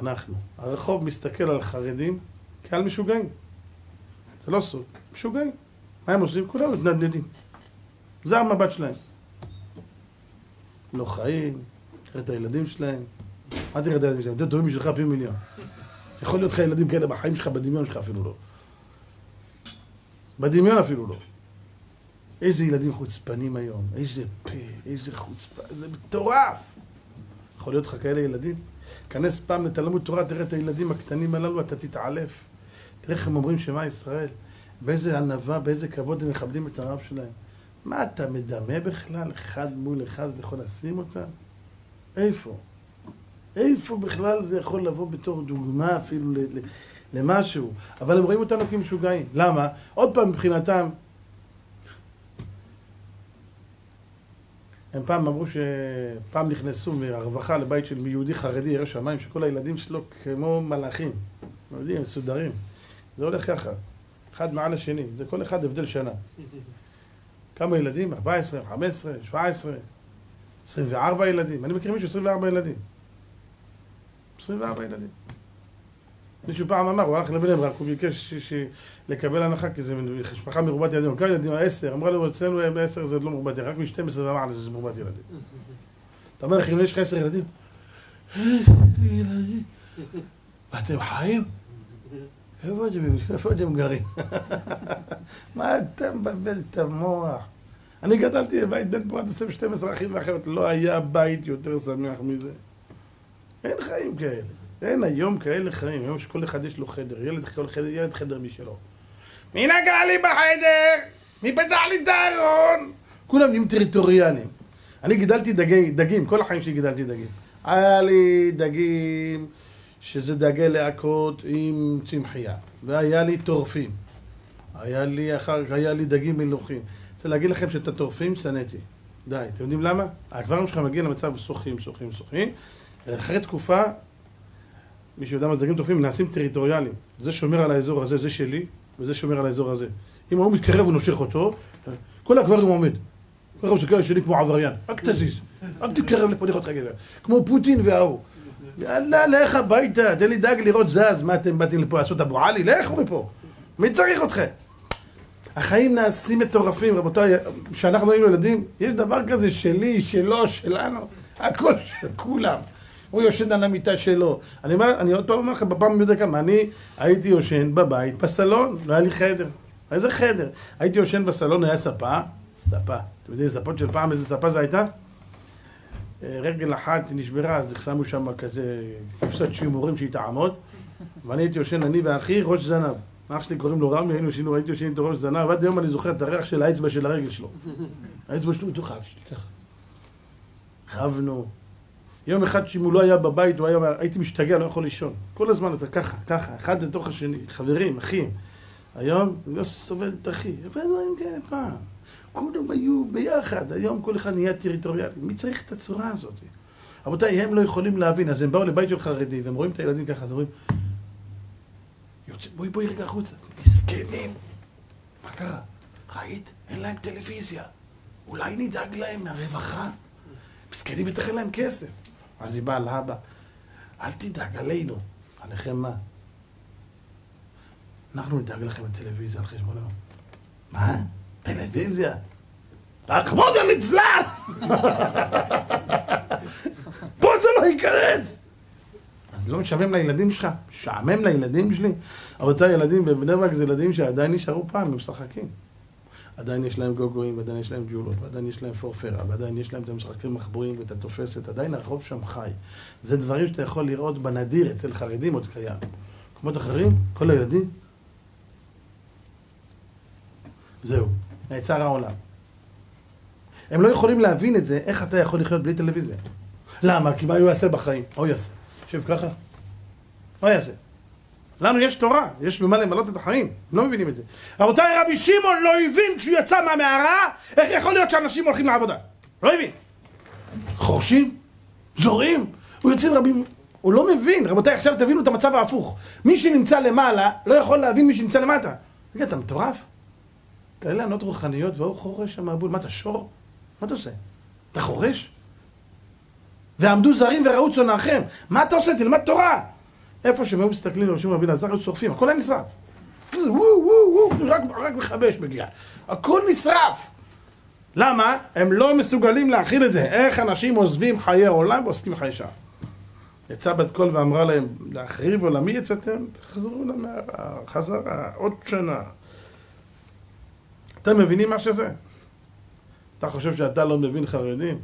אנחנו, הרחוב מסתכל על חרדים כעל משוגעים. זה לא סוד, משוגעים. מה הם עושים? כולם מתנדנדים. זה המבט שלהם. לא חיים, תראה את הילדים שלהם. מה תראה את הילדים שלהם? יותר טובים בשבילך פי מיליון. יכול להיות לך ילדים כאלה בחיים שלך, בדמיון שלך אפילו לא. בדמיון אפילו לא. איזה ילדים חוצפנים היום, איזה פה, איזה חוצפה, זה מטורף. יכול להיות לך כאלה ילדים? כנס פעם לתלמוד תורה, תראה את הילדים הקטנים הללו, אתה תתעלף. תראה איך הם אומרים שמע ישראל, באיזה ענווה, באיזה כבוד הם מכבדים את הרב שלהם. מה, אתה מדמה בכלל? אחד מול אחד אתה יכול לשים אותם? איפה? איפה בכלל זה יכול לבוא בתור דוגמה אפילו למשהו? אבל הם רואים אותנו כמשוגעים. למה? עוד פעם, מבחינתם, הם פעם אמרו שפעם נכנסו מהרווחה לבית של יהודי חרדי, ירא שמיים, שכל הילדים שלו כמו מלאכים. יודעים, מסודרים. זה הולך ככה, אחד מעל השני, זה כל אחד הבדל שנה. כמה ילדים? 14, 15, 17, 24 ילדים. אני מכיר מישהו 24 ילדים. 24 ילדים. מישהו פעם אמר, הוא הלך לבני ברק, הוא ביקש לקבל הנחה, כי זה משפחה מרובת ילדים. כמה ילדים? עשר. אמרה לו, אצלנו בעשר זה לא מרובת ילדים, רק מ-12 ומעלה זה מרובת ילדים. אתה אומר, אם יש לך עשר? ילדים. ואתם חיים? איפה אתם גרים? מה אתה מבלבל את המוח? אני גדלתי בבית בן פורת יוסף 12 אחים ואחרת, לא היה בית יותר שמח מזה. אין חיים כאלה. אין היום כאלה חיים, היום שכל אחד יש לו חדר, ילד, כל חדר, ילד חדר משלו. מי נגע לי בחדר? מי פתח לי את הארון? כולם נהיים טריטוריאליים. אני גידלתי דגי, דגים, כל החיים שלי גידלתי דגים. היה לי דגים שזה דגי להקות עם צמחייה, והיה לי טורפים. היה לי אחר היה לי דגים מלוכים. רוצה להגיד לכם שאת הטורפים שנאתי. די, אתם יודעים למה? הקברים שלך מגיע למצב שוחים, שוחים, שוחים. אחרי תקופה מי שיודע מה זה דגים טורפים, נעשים טריטוריאליים. זה שומר על האזור הזה, זה שלי, וזה שומר על האזור הזה. אם הוא מתקרב ונושך אותו, כל הגברים עומד. אחד מסתכל שלי כמו עבריין, רק תזיז, רק תתקרב לפה, לראות לך גבר. כמו פוטין וההוא. יאללה, לך הביתה, תן לי דג לראות זז, מה אתם באתם לפה לעשות אבו עלי? לכו מפה. מי צריך אתכם? החיים נעשים מטורפים, רבותיי, כשאנחנו היינו ילדים, יש דבר כזה שלי, שלו, שלנו, הכל של כולם. הוא יושן על המיטה שלו. אני אומר, אני עוד פעם אומר לך, בפעם מי יודע כמה, אני הייתי יושן בבית, בסלון, לא היה לי חדר. איזה חדר? הייתי יושן בסלון, היה ספה, ספה. אתם יודעים, ספות של פעם, איזה ספה זו הייתה? אה, רגל אחת נשברה, אז שמו שם כזה קופסת שימורים שהיא תעמוד, ואני הייתי יושן, אני ואחי, ראש זנב. אח שלי קוראים לו רמי, היינו יושנים, הייתי יושן איתו ראש זנב, ועד היום אני זוכר את הריח של האצבע של הרגל שלו. האצבע שלו בתוך האף שלי, ככה. רבנו. יום אחד שאם הוא לא היה בבית, הוא היה, הייתי משתגע, לא יכול לישון. כל הזמן אתה ככה, ככה, אחד לתוך השני, חברים, אחים. היום, אני לא סובל את אחי. איפה דברים כאלה פעם? כולם היו ביחד, היום כל אחד נהיה טריטוריאלי. מי צריך את הצורה הזאת? רבותיי, הם לא יכולים להבין, אז הם באו לבית של חרדי, והם רואים את הילדים ככה, אז אומרים, יוצא, בואי בואי רגע החוצה. מסכנים. מה קרה? ראית? אין להם טלוויזיה. אולי נדאג להם מהרווחה? מסכנים בטח אין להם כסף. אז היא באה לאבא, אל תדאג, עלינו. עליכם מה? אנחנו נדאג לכם בטלוויזיה על חשבוננו. מה? טלוויזיה? רחמון הליצלן! פה זה לא ייכנס! אז לא משעמם לילדים שלך? משעמם לילדים שלי? רבותיי, ילדים בבני ברק זה ילדים שעדיין נשארו פעם, הם משחקים. עדיין יש להם גוגויים, ועדיין יש להם ג'ולות, ועדיין יש להם פורפרה, ועדיין יש להם את המשחקים מחבורים ואת התופסת, עדיין הרחוב שם חי. זה דברים שאתה יכול לראות בנדיר, אצל חרדים עוד קיים. במקומות אחרים, כל הילדים, זהו, נעצר העולם. הם לא יכולים להבין את זה, איך אתה יכול לחיות בלי טלוויזיה. למה? כי מה הוא יעשה בחיים? מה הוא יעשה? יושב ככה? מה יעשה? לנו יש תורה, יש במה למלא את החיים, הם לא מבינים את זה. רבותיי, רבי שמעון לא הבין כשהוא יצא מהמערה, איך יכול להיות שאנשים הולכים לעבודה? לא הבין. חורשים? זורעים? הוא יוצא רבים... הוא לא מבין. רבותיי, עכשיו תבינו את המצב ההפוך. מי שנמצא למעלה, לא יכול להבין מי שנמצא למטה. רגע, אתה מטורף? כאלה ענות רוחניות, והוא חורש שם מבול. מה, אתה שור? מה אתה עושה? אתה חורש? ועמדו זרים וראו צונאכם. מה אתה עושה? תלמד תורה. איפה שהם היו מסתכלים על רבי אלעזר, היו שורפים, הכל היה נשרף. וואו, וואו, וואו, רק, רק מכבי מגיע. הכל נשרף. למה? הם לא מסוגלים להכיל את זה. איך אנשים עוזבים חיי עולם ועוסקים חיי שעה. יצאה בת קול ואמרה להם, להחריב עולמי יצאתם? תחזרו למערה, חזרה, עוד שנה. אתם מבינים מה שזה? אתה חושב שאתה לא מבין חרדים?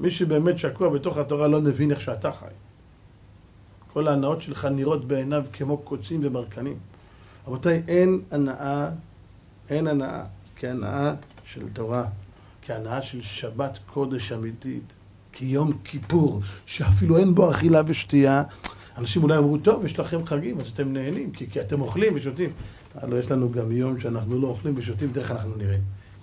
מי שבאמת שקוע בתוך התורה לא מבין איך שאתה חי. כל ההנאות שלך נראות בעיניו כמו קוצים וברקנים. רבותיי, אין הנאה, אין הנאה כהנאה של תורה, כהנאה של שבת קודש אמיתית, כיום כיפור, שאפילו אין בו אכילה ושתייה. אנשים אולי אמרו, טוב, יש לכם חגים, אז אתם נהנים, כי, כי אתם אוכלים ושותים. הלוא יש לנו גם יום שאנחנו לא אוכלים ושותים, תראה איך אנחנו נראים.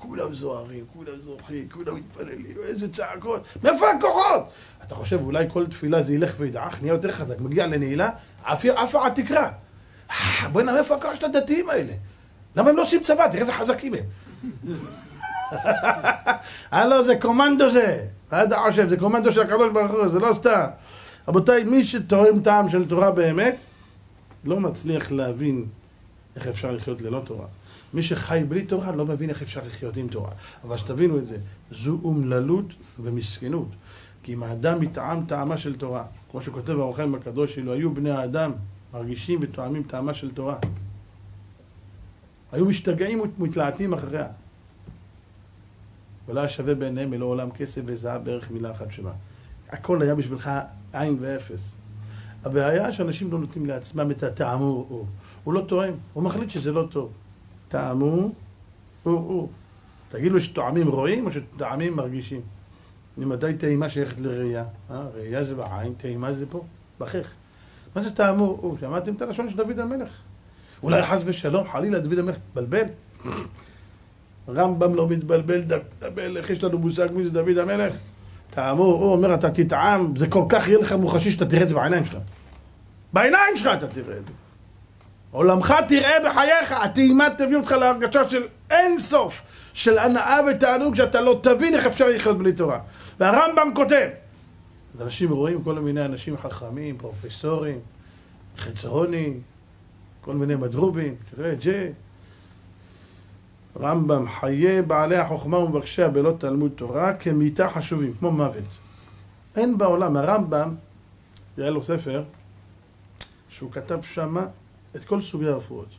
כולם זוהרים, כולם זורחים, כולם מתפללים, איזה צעקות, מאיפה הכוחות? אתה חושב, אולי כל תפילה זה ילך וידעך, נהיה יותר חזק, מגיע לנעילה, עפה עד תקרה. בוא'נה, מאיפה הכוח של הדתיים האלה? למה הם לא עושים צבא? תראה איזה חזקים הם. הלו, זה קומנדו זה. מה אתה חושב? זה קומנדו של הקדוש ברוך הוא, זה לא סתם. רבותיי, מי שתורם טעם של תורה באמת, לא מצליח להבין איך אפשר לחיות ללא תורה. מי שחי בלי תורה לא מבין איך אפשר לחיות עם תורה. אבל שתבינו את זה, זו אומללות ומסכנות. כי אם האדם יטעם טעמה של תורה, כמו שכותב החיים הקדוש שלו, היו בני האדם מרגישים וטועמים טעמה של תורה. היו משתגעים ומתלהטים אחריה. ולא היה שווה בעיניהם אלא עולם כסף וזהב בערך מילה אחת שווה. הכל היה בשבילך עין ואפס. הבעיה שאנשים לא נותנים לעצמם את הטעמו הוא. הוא לא טועם, הוא מחליט שזה לא טוב. טעמו הוא הוא. תגידו שטועמים רואים או שטועמים מרגישים? ממתי טעימה שייכת לראייה? אה, ראייה זה בעין, טעימה זה פה, בחך. מה זה טעמו הוא? שמעתם את הלשון של דוד המלך? אולי חס ושלום, חלילה דוד המלך מתבלבל? רמב"ם לא מתבלבל, המלך, יש לנו מושג מי זה דוד המלך? טעמו, הוא אומר, אתה תטעם, זה כל כך יהיה לך מוחשי שאתה תראה את זה בעיניים שלך. בעיניים שלך אתה תראה את זה. עולמך תראה בחייך, הטעימה תביא אותך להרגשה של אין סוף, של הנאה ותענוג שאתה לא תבין איך אפשר לחיות בלי תורה. והרמב"ם כותב, אז אנשים רואים כל מיני אנשים חכמים, פרופסורים, חצרוני, כל מיני מדרובים, תראה את זה. רמב"ם, חיי בעלי החוכמה ומבקשיה בלא תלמוד תורה כמיתה חשובים, כמו מוות. אין בעולם, הרמב"ם היה לו ספר שהוא כתב שמה את כל סוגי הרפואות.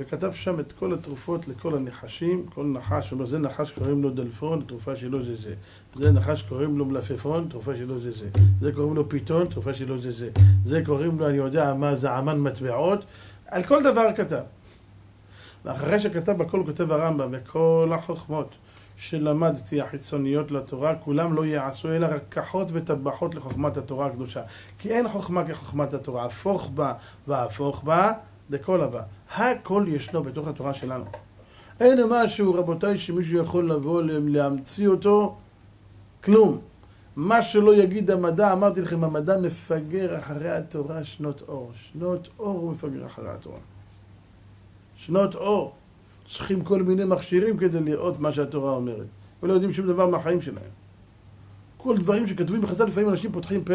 וכתב שם את כל התרופות לכל הנחשים, כל נחש, אומר זה נחש קוראים לו דלפון, תרופה שלו זה זה. זה נחש קוראים לו מלפפון, תרופה שלו זה זה. זה קוראים לו פיתון, תרופה שלו זה זה. זה קוראים לו, אני יודע מה, זעמן מטבעות. על כל דבר כתב. ואחרי שכתב הוא כותב הרמב"ם, וכל החוכמות שלמדתי החיצוניות לתורה, כולם לא יעשו אלא רק כחות וטבחות לחוכמת התורה הקדושה. כי אין חוכמה כחוכמת התורה, הפוך בה והפוך בה, דכל הבא. הכל ישנו בתוך התורה שלנו. אין משהו, רבותיי, שמישהו יכול לבוא להמציא אותו, כלום. מה שלא יגיד המדע, אמרתי לכם, המדע מפגר אחרי התורה שנות אור. שנות אור הוא מפגר אחרי התורה. שנות אור. צריכים כל מיני מכשירים כדי לראות מה שהתורה אומרת. ולא יודעים שום דבר מהחיים שלהם. כל דברים שכתובים בחז"ל, לפעמים אנשים פותחים פה,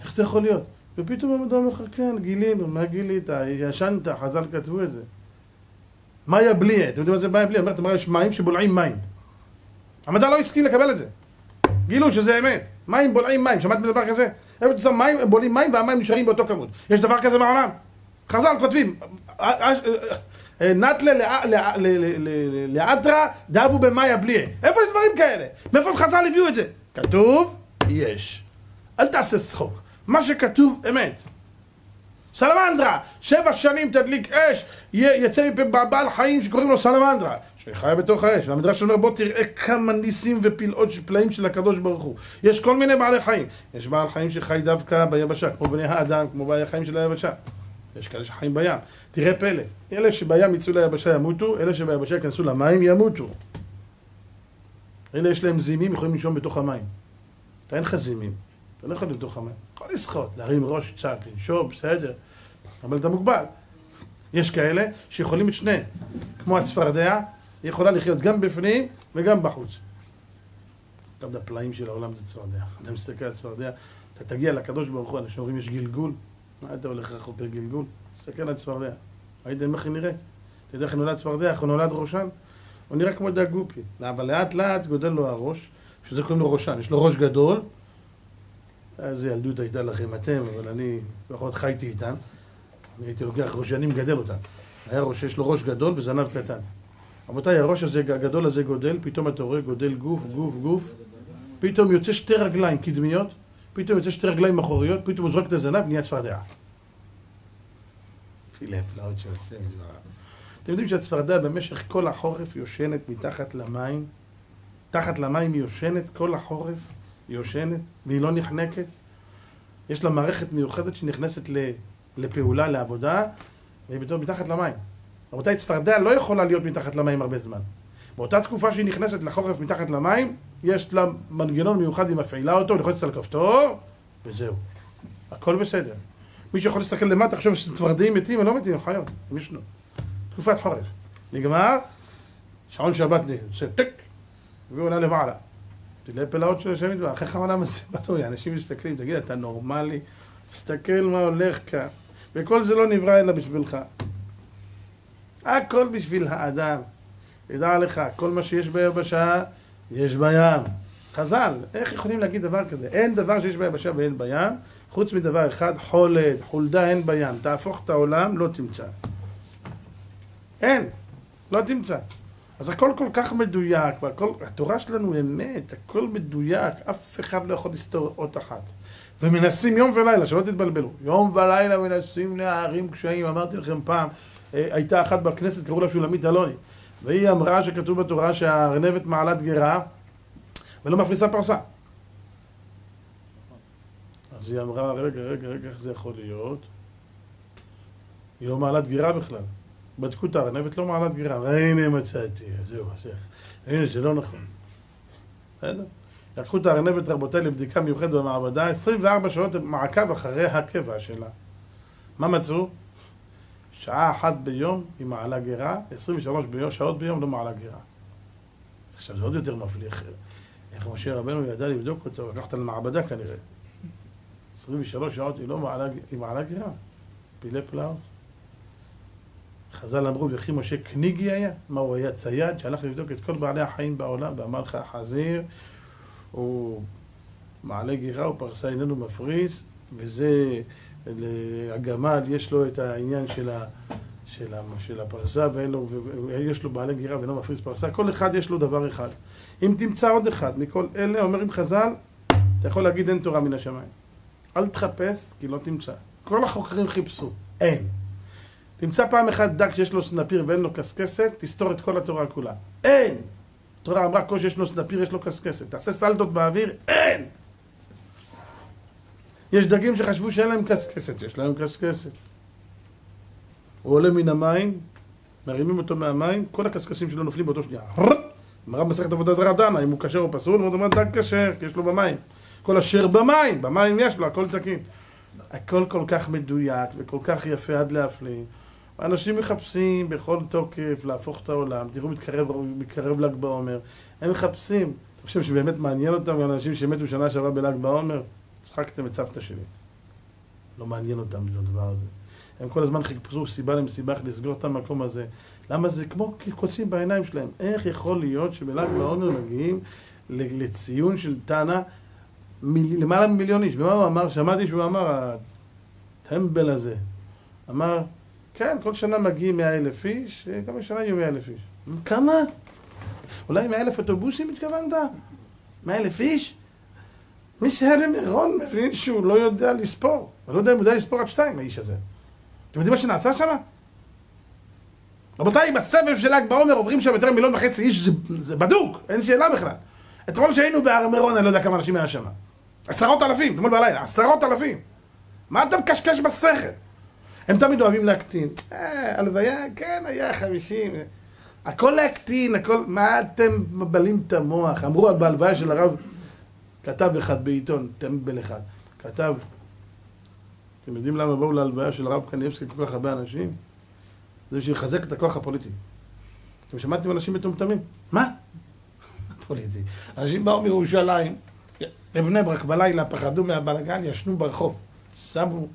איך זה יכול להיות? ופתאום המדע אומר כן, גילינו, מה גילית? ישנת, חז"ל כתבו את זה. מה יבליע? אתם יודעים מה זה מה יבליע? אומרת, יש מים שבולעים מים. המדע לא הסכים לקבל את זה. גילו שזה אמת. מים בולעים מים, שמעתם דבר כזה? איפה אתה שם מים, הם בולעים מים והמים נשארים באותו כמות. יש דבר כזה בעולם? חז"ל כותבים, נטלה לאדרא דאבו במאי הבליעה. איפה יש דברים כאלה? מאיפה חז"ל הביאו את זה? כתוב, יש. אל תעשה צחוק. מה שכתוב אמת. סלמנדרה, שבע שנים תדליק אש, יצא בעל חיים שקוראים לו סלמנדרה, שחיה בתוך האש. והמדרש אומר בוא תראה כמה ניסים ופלאות פלאים של הקדוש ברוך הוא. יש כל מיני בעלי חיים. יש בעל חיים שחי דווקא ביבשה, כמו בני האדם, כמו בעלי חיים של היבשה. יש כאלה שחיים בים. תראה פלא, אלה שבים יצאו ליבשה ימותו, אלה שביבשה יכנסו למים ימותו. אלה יש להם זימים, יכולים לנשום בתוך המים. אתה אין לך זימים, אתה לא יכול בתוך המים. יכול לשחות, להרים ראש קצת, לנשום, בסדר, אבל אתה מוגבל. יש כאלה שיכולים את שניהם, כמו הצפרדע, היא יכולה לחיות גם בפנים וגם בחוץ. אחד הפלאים של העולם זה צפרדע. אתה מסתכל על צפרדע, אתה תגיע לקדוש ברוך הוא, אנשים אומרים יש גלגול, מה אתה הולך רחוק בגלגול? תסתכל על צפרדע. ראיתם איך היא נראית? אתה יודע איך נולד צפרדע, איך הוא נולד ראשן? הוא נראה כמו דג גופי. אבל לאט לאט גודל לו הראש, שזה קוראים לו ראשן. יש לו ראש גדול. איזה ילדות הייתה לכם אתם, אבל אני לפחות חייתי איתם. אני הייתי לוקח ראשנים מגדל אותם. היה ראש, יש לו ראש גדול וזנב קטן. רבותיי, הראש הזה, הגדול הזה גודל, פתאום אתה רואה גודל גוף, גוף, גוף. פתאום יוצא שתי רגליים קדמיות פתאום יוצא שתי רגליים אחוריות, פתאום הוא זורק את הזנב, נהיה צפרדע. אתם יודעים שהצפרדע במשך כל החורף יושנת מתחת למים? תחת למים היא יושנת כל החורף, היא יושנת, והיא לא נחנקת. יש לה מערכת מיוחדת שנכנסת לפעולה, לעבודה, והיא פתאום מתחת למים. רבותיי, צפרדע לא יכולה להיות מתחת למים הרבה זמן. באותה תקופה שהיא נכנסת לחורף מתחת למים, יש לה מנגנון מיוחד, היא מפעילה אותו, לוחצת על כפתור, וזהו. הכל בסדר. מי שיכול להסתכל למטה, חושב שצפרדעים מתים, הם לא מתים, הם חיות, הם ישנו. תקופת חורף. נגמר, שעון שבת עושה טק, ועולה למעלה. תראה פלאות של השם יתברך, אחרי זה בטוי, אנשים מסתכלים, תגיד, אתה נורמלי? תסתכל מה הולך כאן. וכל זה לא נברא אלא בשבילך. הכל בשביל האדם. תדע לך, כל מה שיש ביבשה, יש בים. חז"ל, איך יכולים להגיד דבר כזה? אין דבר שיש ביבשה ואין בים, חוץ מדבר אחד, חולד, חולדה אין בים. תהפוך את העולם, לא תמצא. אין, לא תמצא. אז הכל כל כך מדויק, והכל, התורה שלנו אמת, הכל מדויק, אף אחד לא יכול לסתור אות אחת. ומנסים יום ולילה, שלא תתבלבלו. יום ולילה מנסים להערים קשיים. אמרתי לכם פעם, אה, הייתה אחת בכנסת, קראו לה שולמית אלוני. והיא אמרה שכתוב בתורה שהארנבת מעלת גרה ולא מפריסה פרסה. אז היא אמרה, רגע, רגע, רגע, איך זה יכול להיות? היא לא מעלת גירה בכלל. בדקו את הארנבת, לא מעלת גירה. והנה מצאתי, זהו, זהו. הנה, זה לא נכון. בסדר? לקחו את הארנבת, רבותיי, לבדיקה מיוחדת במעבדה, 24 שעות מעקב אחרי הקבע שלה. מה מצאו? שעה אחת ביום היא מעלה גרה, 23 ביום, שעות ביום לא מעלה גרה. עכשיו זה עוד יותר מבליח. איך משה רבנו ידע לבדוק אותו, לקח אותה למעבדה כנראה. 23 שעות היא לא מעלה, היא מעלה גרה. פילי פלאות. חז"ל אמרו, וכי משה קניגי היה? מה הוא היה צייד שהלך לבדוק את כל בעלי החיים בעולם, ואמר לך החזיר הוא מעלה גירה ופרסה איננו מפריס, וזה, הגמל יש לו את העניין של, ה, של, ה, של הפרסה, ואין לו, ויש לו מעלה גירה ואינו מפריס פרסה, כל אחד יש לו דבר אחד. אם תמצא עוד אחד מכל אלה, אומרים חז"ל, אתה יכול להגיד אין תורה מן השמיים. אל תחפש, כי לא תמצא. כל החוקרים חיפשו, אין. תמצא פעם אחת דג שיש לו סנפיר ואין לו קשקשת, תסתור את כל התורה כולה. אין! התורה אמרה, כל שיש לו סנפיר יש לו קשקשת. תעשה סלטות באוויר, אין! יש דגים שחשבו שאין להם קשקשת, יש להם קשקשת. הוא עולה מן המים, מרימים אותו מהמים, כל הקשקשים שלו נופלים באותו שנייה. אמרה מסכת עבודת זרה אם הוא כשר או פסול, הוא אומר דג כשר, כי יש לו במים. כל אשר במים, במים יש לו, הכל תקין. הכל כל כך מדויק וכל כך יפה עד להפליא. אנשים מחפשים בכל תוקף להפוך את העולם, תראו מתקרב, מתקרב ל"ג בעומר, הם מחפשים. אתה חושב שבאמת מעניין אותם אנשים שמתו שנה שעברה בל"ג בעומר? צחקתם את סבתא שלי. לא מעניין אותם הדבר הזה. הם כל הזמן חיפשו סיבה למסיבה לסגור את המקום הזה. למה זה כמו קוצים בעיניים שלהם? איך יכול להיות שבל"ג בעומר מגיעים לציון של מיל... למעלה ממיליון איש? ומה הוא אמר? שמעתי שהוא אמר, הטמבל הזה, אמר, כן, כל שנה מגיעים מאה אלף איש, גם השנה יהיו מאה אלף איש. כמה? אולי מאה אלף אוטובוסים התכוונת? מאה אלף איש? מי שהיה למירון מבין שהוא לא יודע לספור. אני לא יודע אם הוא יודע לספור עד שתיים, האיש הזה. אתם יודעים מה שנעשה שם? רבותיי, בסבב של ל"ג בעומר עוברים שם יותר ממיליון וחצי איש, זה, זה בדוק, אין שאלה בכלל. אתמול שהיינו בהר מירון, אני לא יודע כמה אנשים היה שם. עשרות אלפים, אתמול בלילה, עשרות אלפים. מה אתה מקשקש בשכל? הם תמיד אוהבים להקטין. אה, הלוויה, כן, היה חמישים. הכל להקטין, הכל... מה אתם מבלים את המוח? אמרו בהלוויה של הרב, כתב אחד בעיתון, טמבל אחד, כתב, אתם יודעים למה באו להלוויה של הרב קניבסקי כל כך הרבה אנשים? זה בשביל לחזק את הכוח הפוליטי. אתם שמעתם אנשים מטומטמים? מה? פוליטי. אנשים באו מירושלים, לבני ברק בלילה, פחדו מהבלגן, ישנו ברחוב. שמו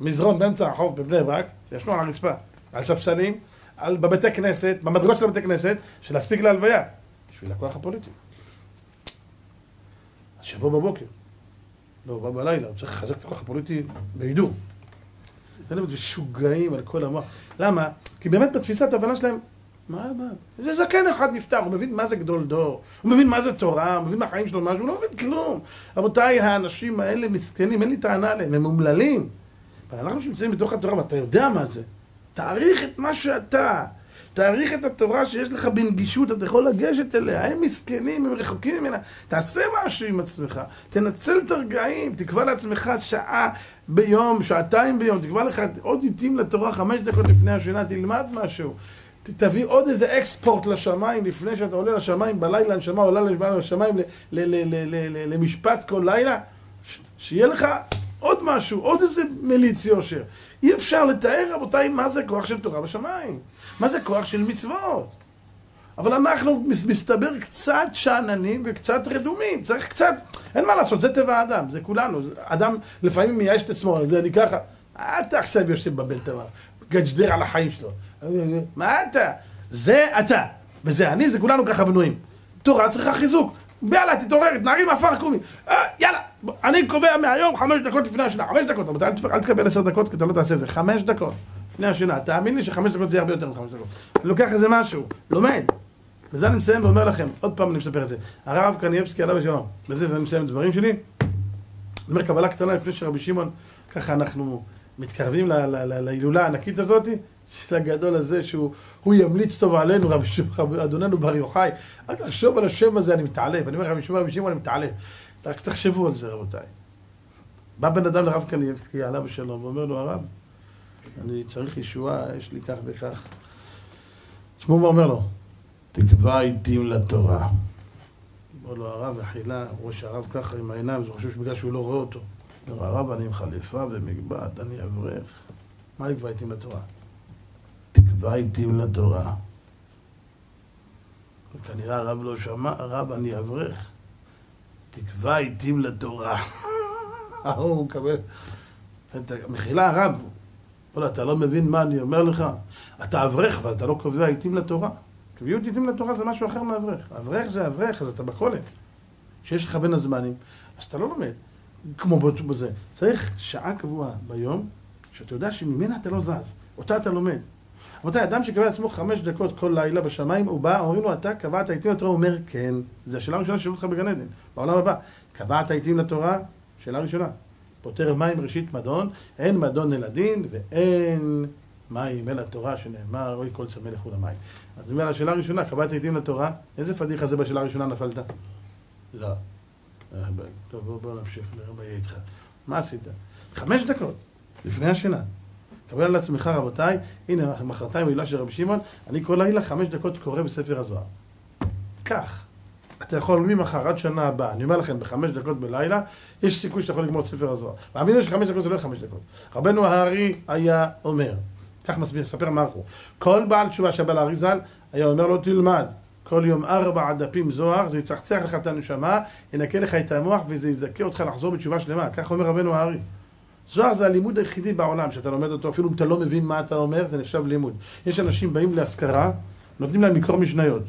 מזרון באמצע הרחוב בבני ברק, ישנו על הרצפה, על ספסלים, על, בבתי כנסת, במדרגות של הבתי כנסת, של להספיק להלוויה, בשביל הכוח הפוליטי. אז שבוע בבוקר, לא, הוא בא בלילה, הוא צריך לחזק את הכוח הפוליטי בהידור. זה משוגעים על כל המוח. למה? כי באמת בתפיסת ההבנה שלהם, מה, מה? זה זקן אחד נפטר, הוא מבין מה זה גדול דור, הוא מבין מה זה תורה, הוא מבין מהחיים שלו משהו, הוא לא מבין כלום. רבותיי, האנשים האלה מסכנים, אין לי טענה עליהם, הם אומללים. אבל אנחנו שנמצאים בתוך התורה, ואתה יודע מה זה, תעריך את מה שאתה. תעריך את התורה שיש לך בנגישות, אתה יכול לגשת אליה, הם מסכנים, הם רחוקים ממנה. תעשה משהו עם עצמך, תנצל את הרגעים, תקבע לעצמך שעה ביום, שעתיים ביום, תקבע לך עוד עיתים לתורה חמש דקות לפני השינה, תלמד משהו. תביא עוד איזה אקספורט לשמיים לפני שאתה עולה לשמיים בלילה, הנשמה עולה לשמיים למשפט כל לילה, שיהיה לך עוד משהו, עוד איזה מליץ יושר. אי אפשר לתאר, רבותיי, מה זה כוח של תורה בשמיים. מה זה כוח של מצוות. אבל אנחנו, מסתבר, קצת שאננים וקצת רדומים. צריך קצת, אין מה לעשות, זה טבע האדם, זה כולנו. אדם לפעמים מייאש את עצמו, זה אני ככה. אתה עכשיו יושב בבלטמה, גג'דר על החיים שלו. מה אתה? זה אתה. וזה אני, זה כולנו ככה בנויים. תורה צריכה חיזוק. יאללה, תתעורר, תנערי מעפר קומי. אה, יאללה, אני קובע מהיום חמש דקות לפני השינה. חמש דקות, אל תקבל עשר דקות, כי אתה לא תעשה את זה. חמש דקות לפני השינה. תאמין לי שחמש דקות זה יהיה הרבה יותר מחמש דקות. אני לוקח איזה משהו, לומד. בזה אני מסיים ואומר לכם, עוד פעם אני מספר את זה. הרב קניאבסקי עליו השלום, בזה אני מסיים את הדברים שלי. אני אומר קבלה קטנה לפני שרבי שמעון, ככה אנחנו מתקרבים להילולה הענקית הזאת. של הגדול הזה, שהוא ימליץ טוב עלינו, רבי שמעון, אדוננו בר יוחאי. רק לחשוב על השם הזה, אני מתעלב. אני אומר, רבי שמעון, אני מתעלב. רק תחשבו על זה, רבותיי. בא בן אדם לרב קניאבסקי, עליו השלום, ואומר לו, הרב, אני צריך ישועה, יש לי כך וכך. מה אומר לו, תקבע עיתים לתורה. אומר לו הרב, אכילה, ראש הרב ככה עם העיניים, זה חושב שבגלל שהוא לא רואה אותו. אומר, הרב, אני עם חליפה ומגבעת, אני אברך. מה לקבע עיתים לתורה? תקבע עיתים לתורה. וכנראה הרב לא שמע, הרב אני אברך. תקבע עיתים לתורה. הוא מקבל... מחילה הרב, וואלה, אתה לא מבין מה אני אומר לך? אתה אברך, אבל אתה לא קובע עיתים לתורה. קביעות עיתים לתורה זה משהו אחר מאברך. אברך זה אברך, אז אתה בכולת. שיש לך בין הזמנים, אז אתה לא לומד. כמו בזה. צריך שעה קבועה ביום, שאתה יודע שממנה אתה לא זז, אותה אתה לומד. רבותיי, אדם שקבע לעצמו חמש דקות כל לילה בשמיים, הוא בא, אומרים לו, אתה קבעת עיתים לתורה? הוא אומר, כן. זו השאלה הראשונה ששאלו אותך בגן עדן, בעולם הבא. קבעת עיתים לתורה? שאלה ראשונה. פותר מים ראשית מדון, אין מדון אלא דין, ואין מים אלא תורה, שנאמר, אוי כל צמא לכו למים. אז זאת אומרת, השאלה הראשונה, קבעת עיתים לתורה? איזה פדיחה זה בשאלה הראשונה נפלת? לא. אה, טוב, בוא, בוא נמשיך, נראה מה יהיה איתך. מה עשית? חמש דקות, לפני השינה. קבל על עצמך, רבותיי, הנה, מחרתיים מילה של רבי שמעון, אני כל לילה חמש דקות קורא בספר הזוהר. כך. אתה יכול ממחר עד שנה הבאה, אני אומר לכם, בחמש דקות בלילה, יש סיכוי שאתה יכול לגמור את ספר הזוהר. והאמינו שחמש דקות זה לא חמש דקות. רבנו הארי היה אומר, כך מסביר, ספר מערכו, כל בעל תשובה שבא לארי ז"ל, היה אומר לו, תלמד. כל יום ארבע דפים זוהר, זה יצחצח לך את הנשמה, ינקה לך את המוח וזה יזכה אותך לחזור בתשובה שלמה. כך אומר רבנו הארי. זוהר זה הלימוד היחידי בעולם, שאתה לומד אותו, אפילו אם אתה לא מבין מה אתה אומר, זה נחשב לימוד. יש אנשים באים להשכרה, נותנים להם לקרוא משניות.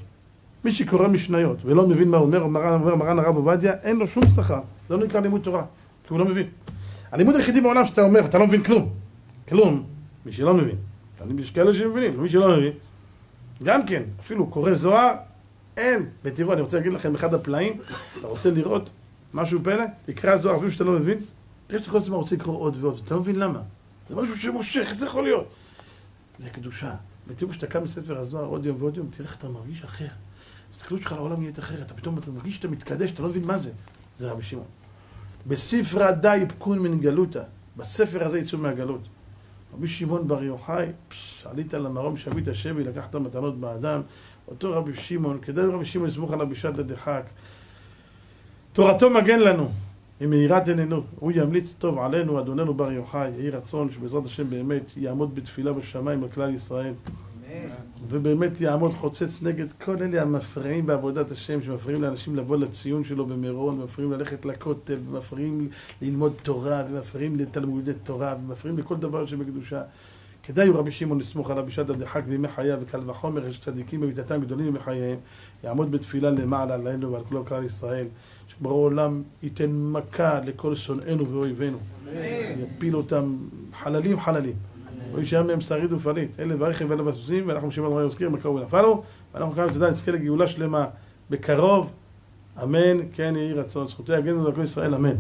מי שקורא משניות ולא מבין מה אומר, אומר, אומר מרן הרב עובדיה, אין לו שום שכר. זה לא נקרא לימוד תורה, כי הוא לא מבין. הלימוד היחידי בעולם שאתה אומר, ואתה לא מבין כלום. כלום, מי שלא מבין. יש כאלה שמבינים, מי שלא מבין. גם כן, אפילו קורא זוהר, אין. ותראו, אני רוצה להגיד לכם אחד הפלאים, אתה רוצה לראות משהו פלא? תקרא זוהר אפילו שאתה לא מבין, תראה שאתה כל הזמן רוצה לקרוא עוד ועוד, אתה לא מבין למה. זה משהו שמושך, זה יכול להיות? זה קדושה. ותראו שאתה קם מספר הזוהר עוד יום ועוד יום, תראה איך אתה מרגיש אחר. ההסתכלות שלך לעולם נהיית אחרת, אתה פתאום אתה מרגיש שאתה מתקדש, אתה לא מבין מה זה. זה רבי שמעון. בספרא די פקון מן גלותא, בספר הזה יצאו מהגלות. רבי שמעון בר יוחאי, עלית למרום שבית השבי, לקחת מתנות באדם, אותו רבי שמעון, כדאי רבי שמעון לסמוך עליו בשעת הדחק. תורתו מגן לנו, עם מאירת עינינו, הוא ימליץ טוב עלינו, אדוננו בר יוחאי, יהי רצון שבעזרת השם באמת יעמוד בתפילה בשמיים על כלל ישראל. ובאמת יעמוד חוצץ נגד כל אלה המפריעים בעבודת השם, שמפריעים לאנשים לבוא לציון שלו במירון, ומפריעים ללכת לכותל, ומפריעים ללמוד תורה, ומפריעים לתלמודי תורה, ומפריעים לכל דבר שבקדושה. כדאי הוא רבי שמעון לסמוך עליו בשעת הדחק בימי חייו, וקל וחומר יש צדיקים במיתתם גדולים ימי חייהם, יעמוד בתפילה למעלה עלינו ועל כל כלל ישראל, שבורא עולם ייתן מכה לכל שונאינו ואויבינו, יפיל אותם חללים חללים. וישאר מהם שריד ופליט. אלה ברכב ואלה בסוסים, ואנחנו משאירים על יוזכיר, מקרוב ונפלו, ואנחנו כאן, תודה, נזכה לגאולה שלמה בקרוב, אמן, כן יהי רצון. זכותי יגן על ישראל, אמן.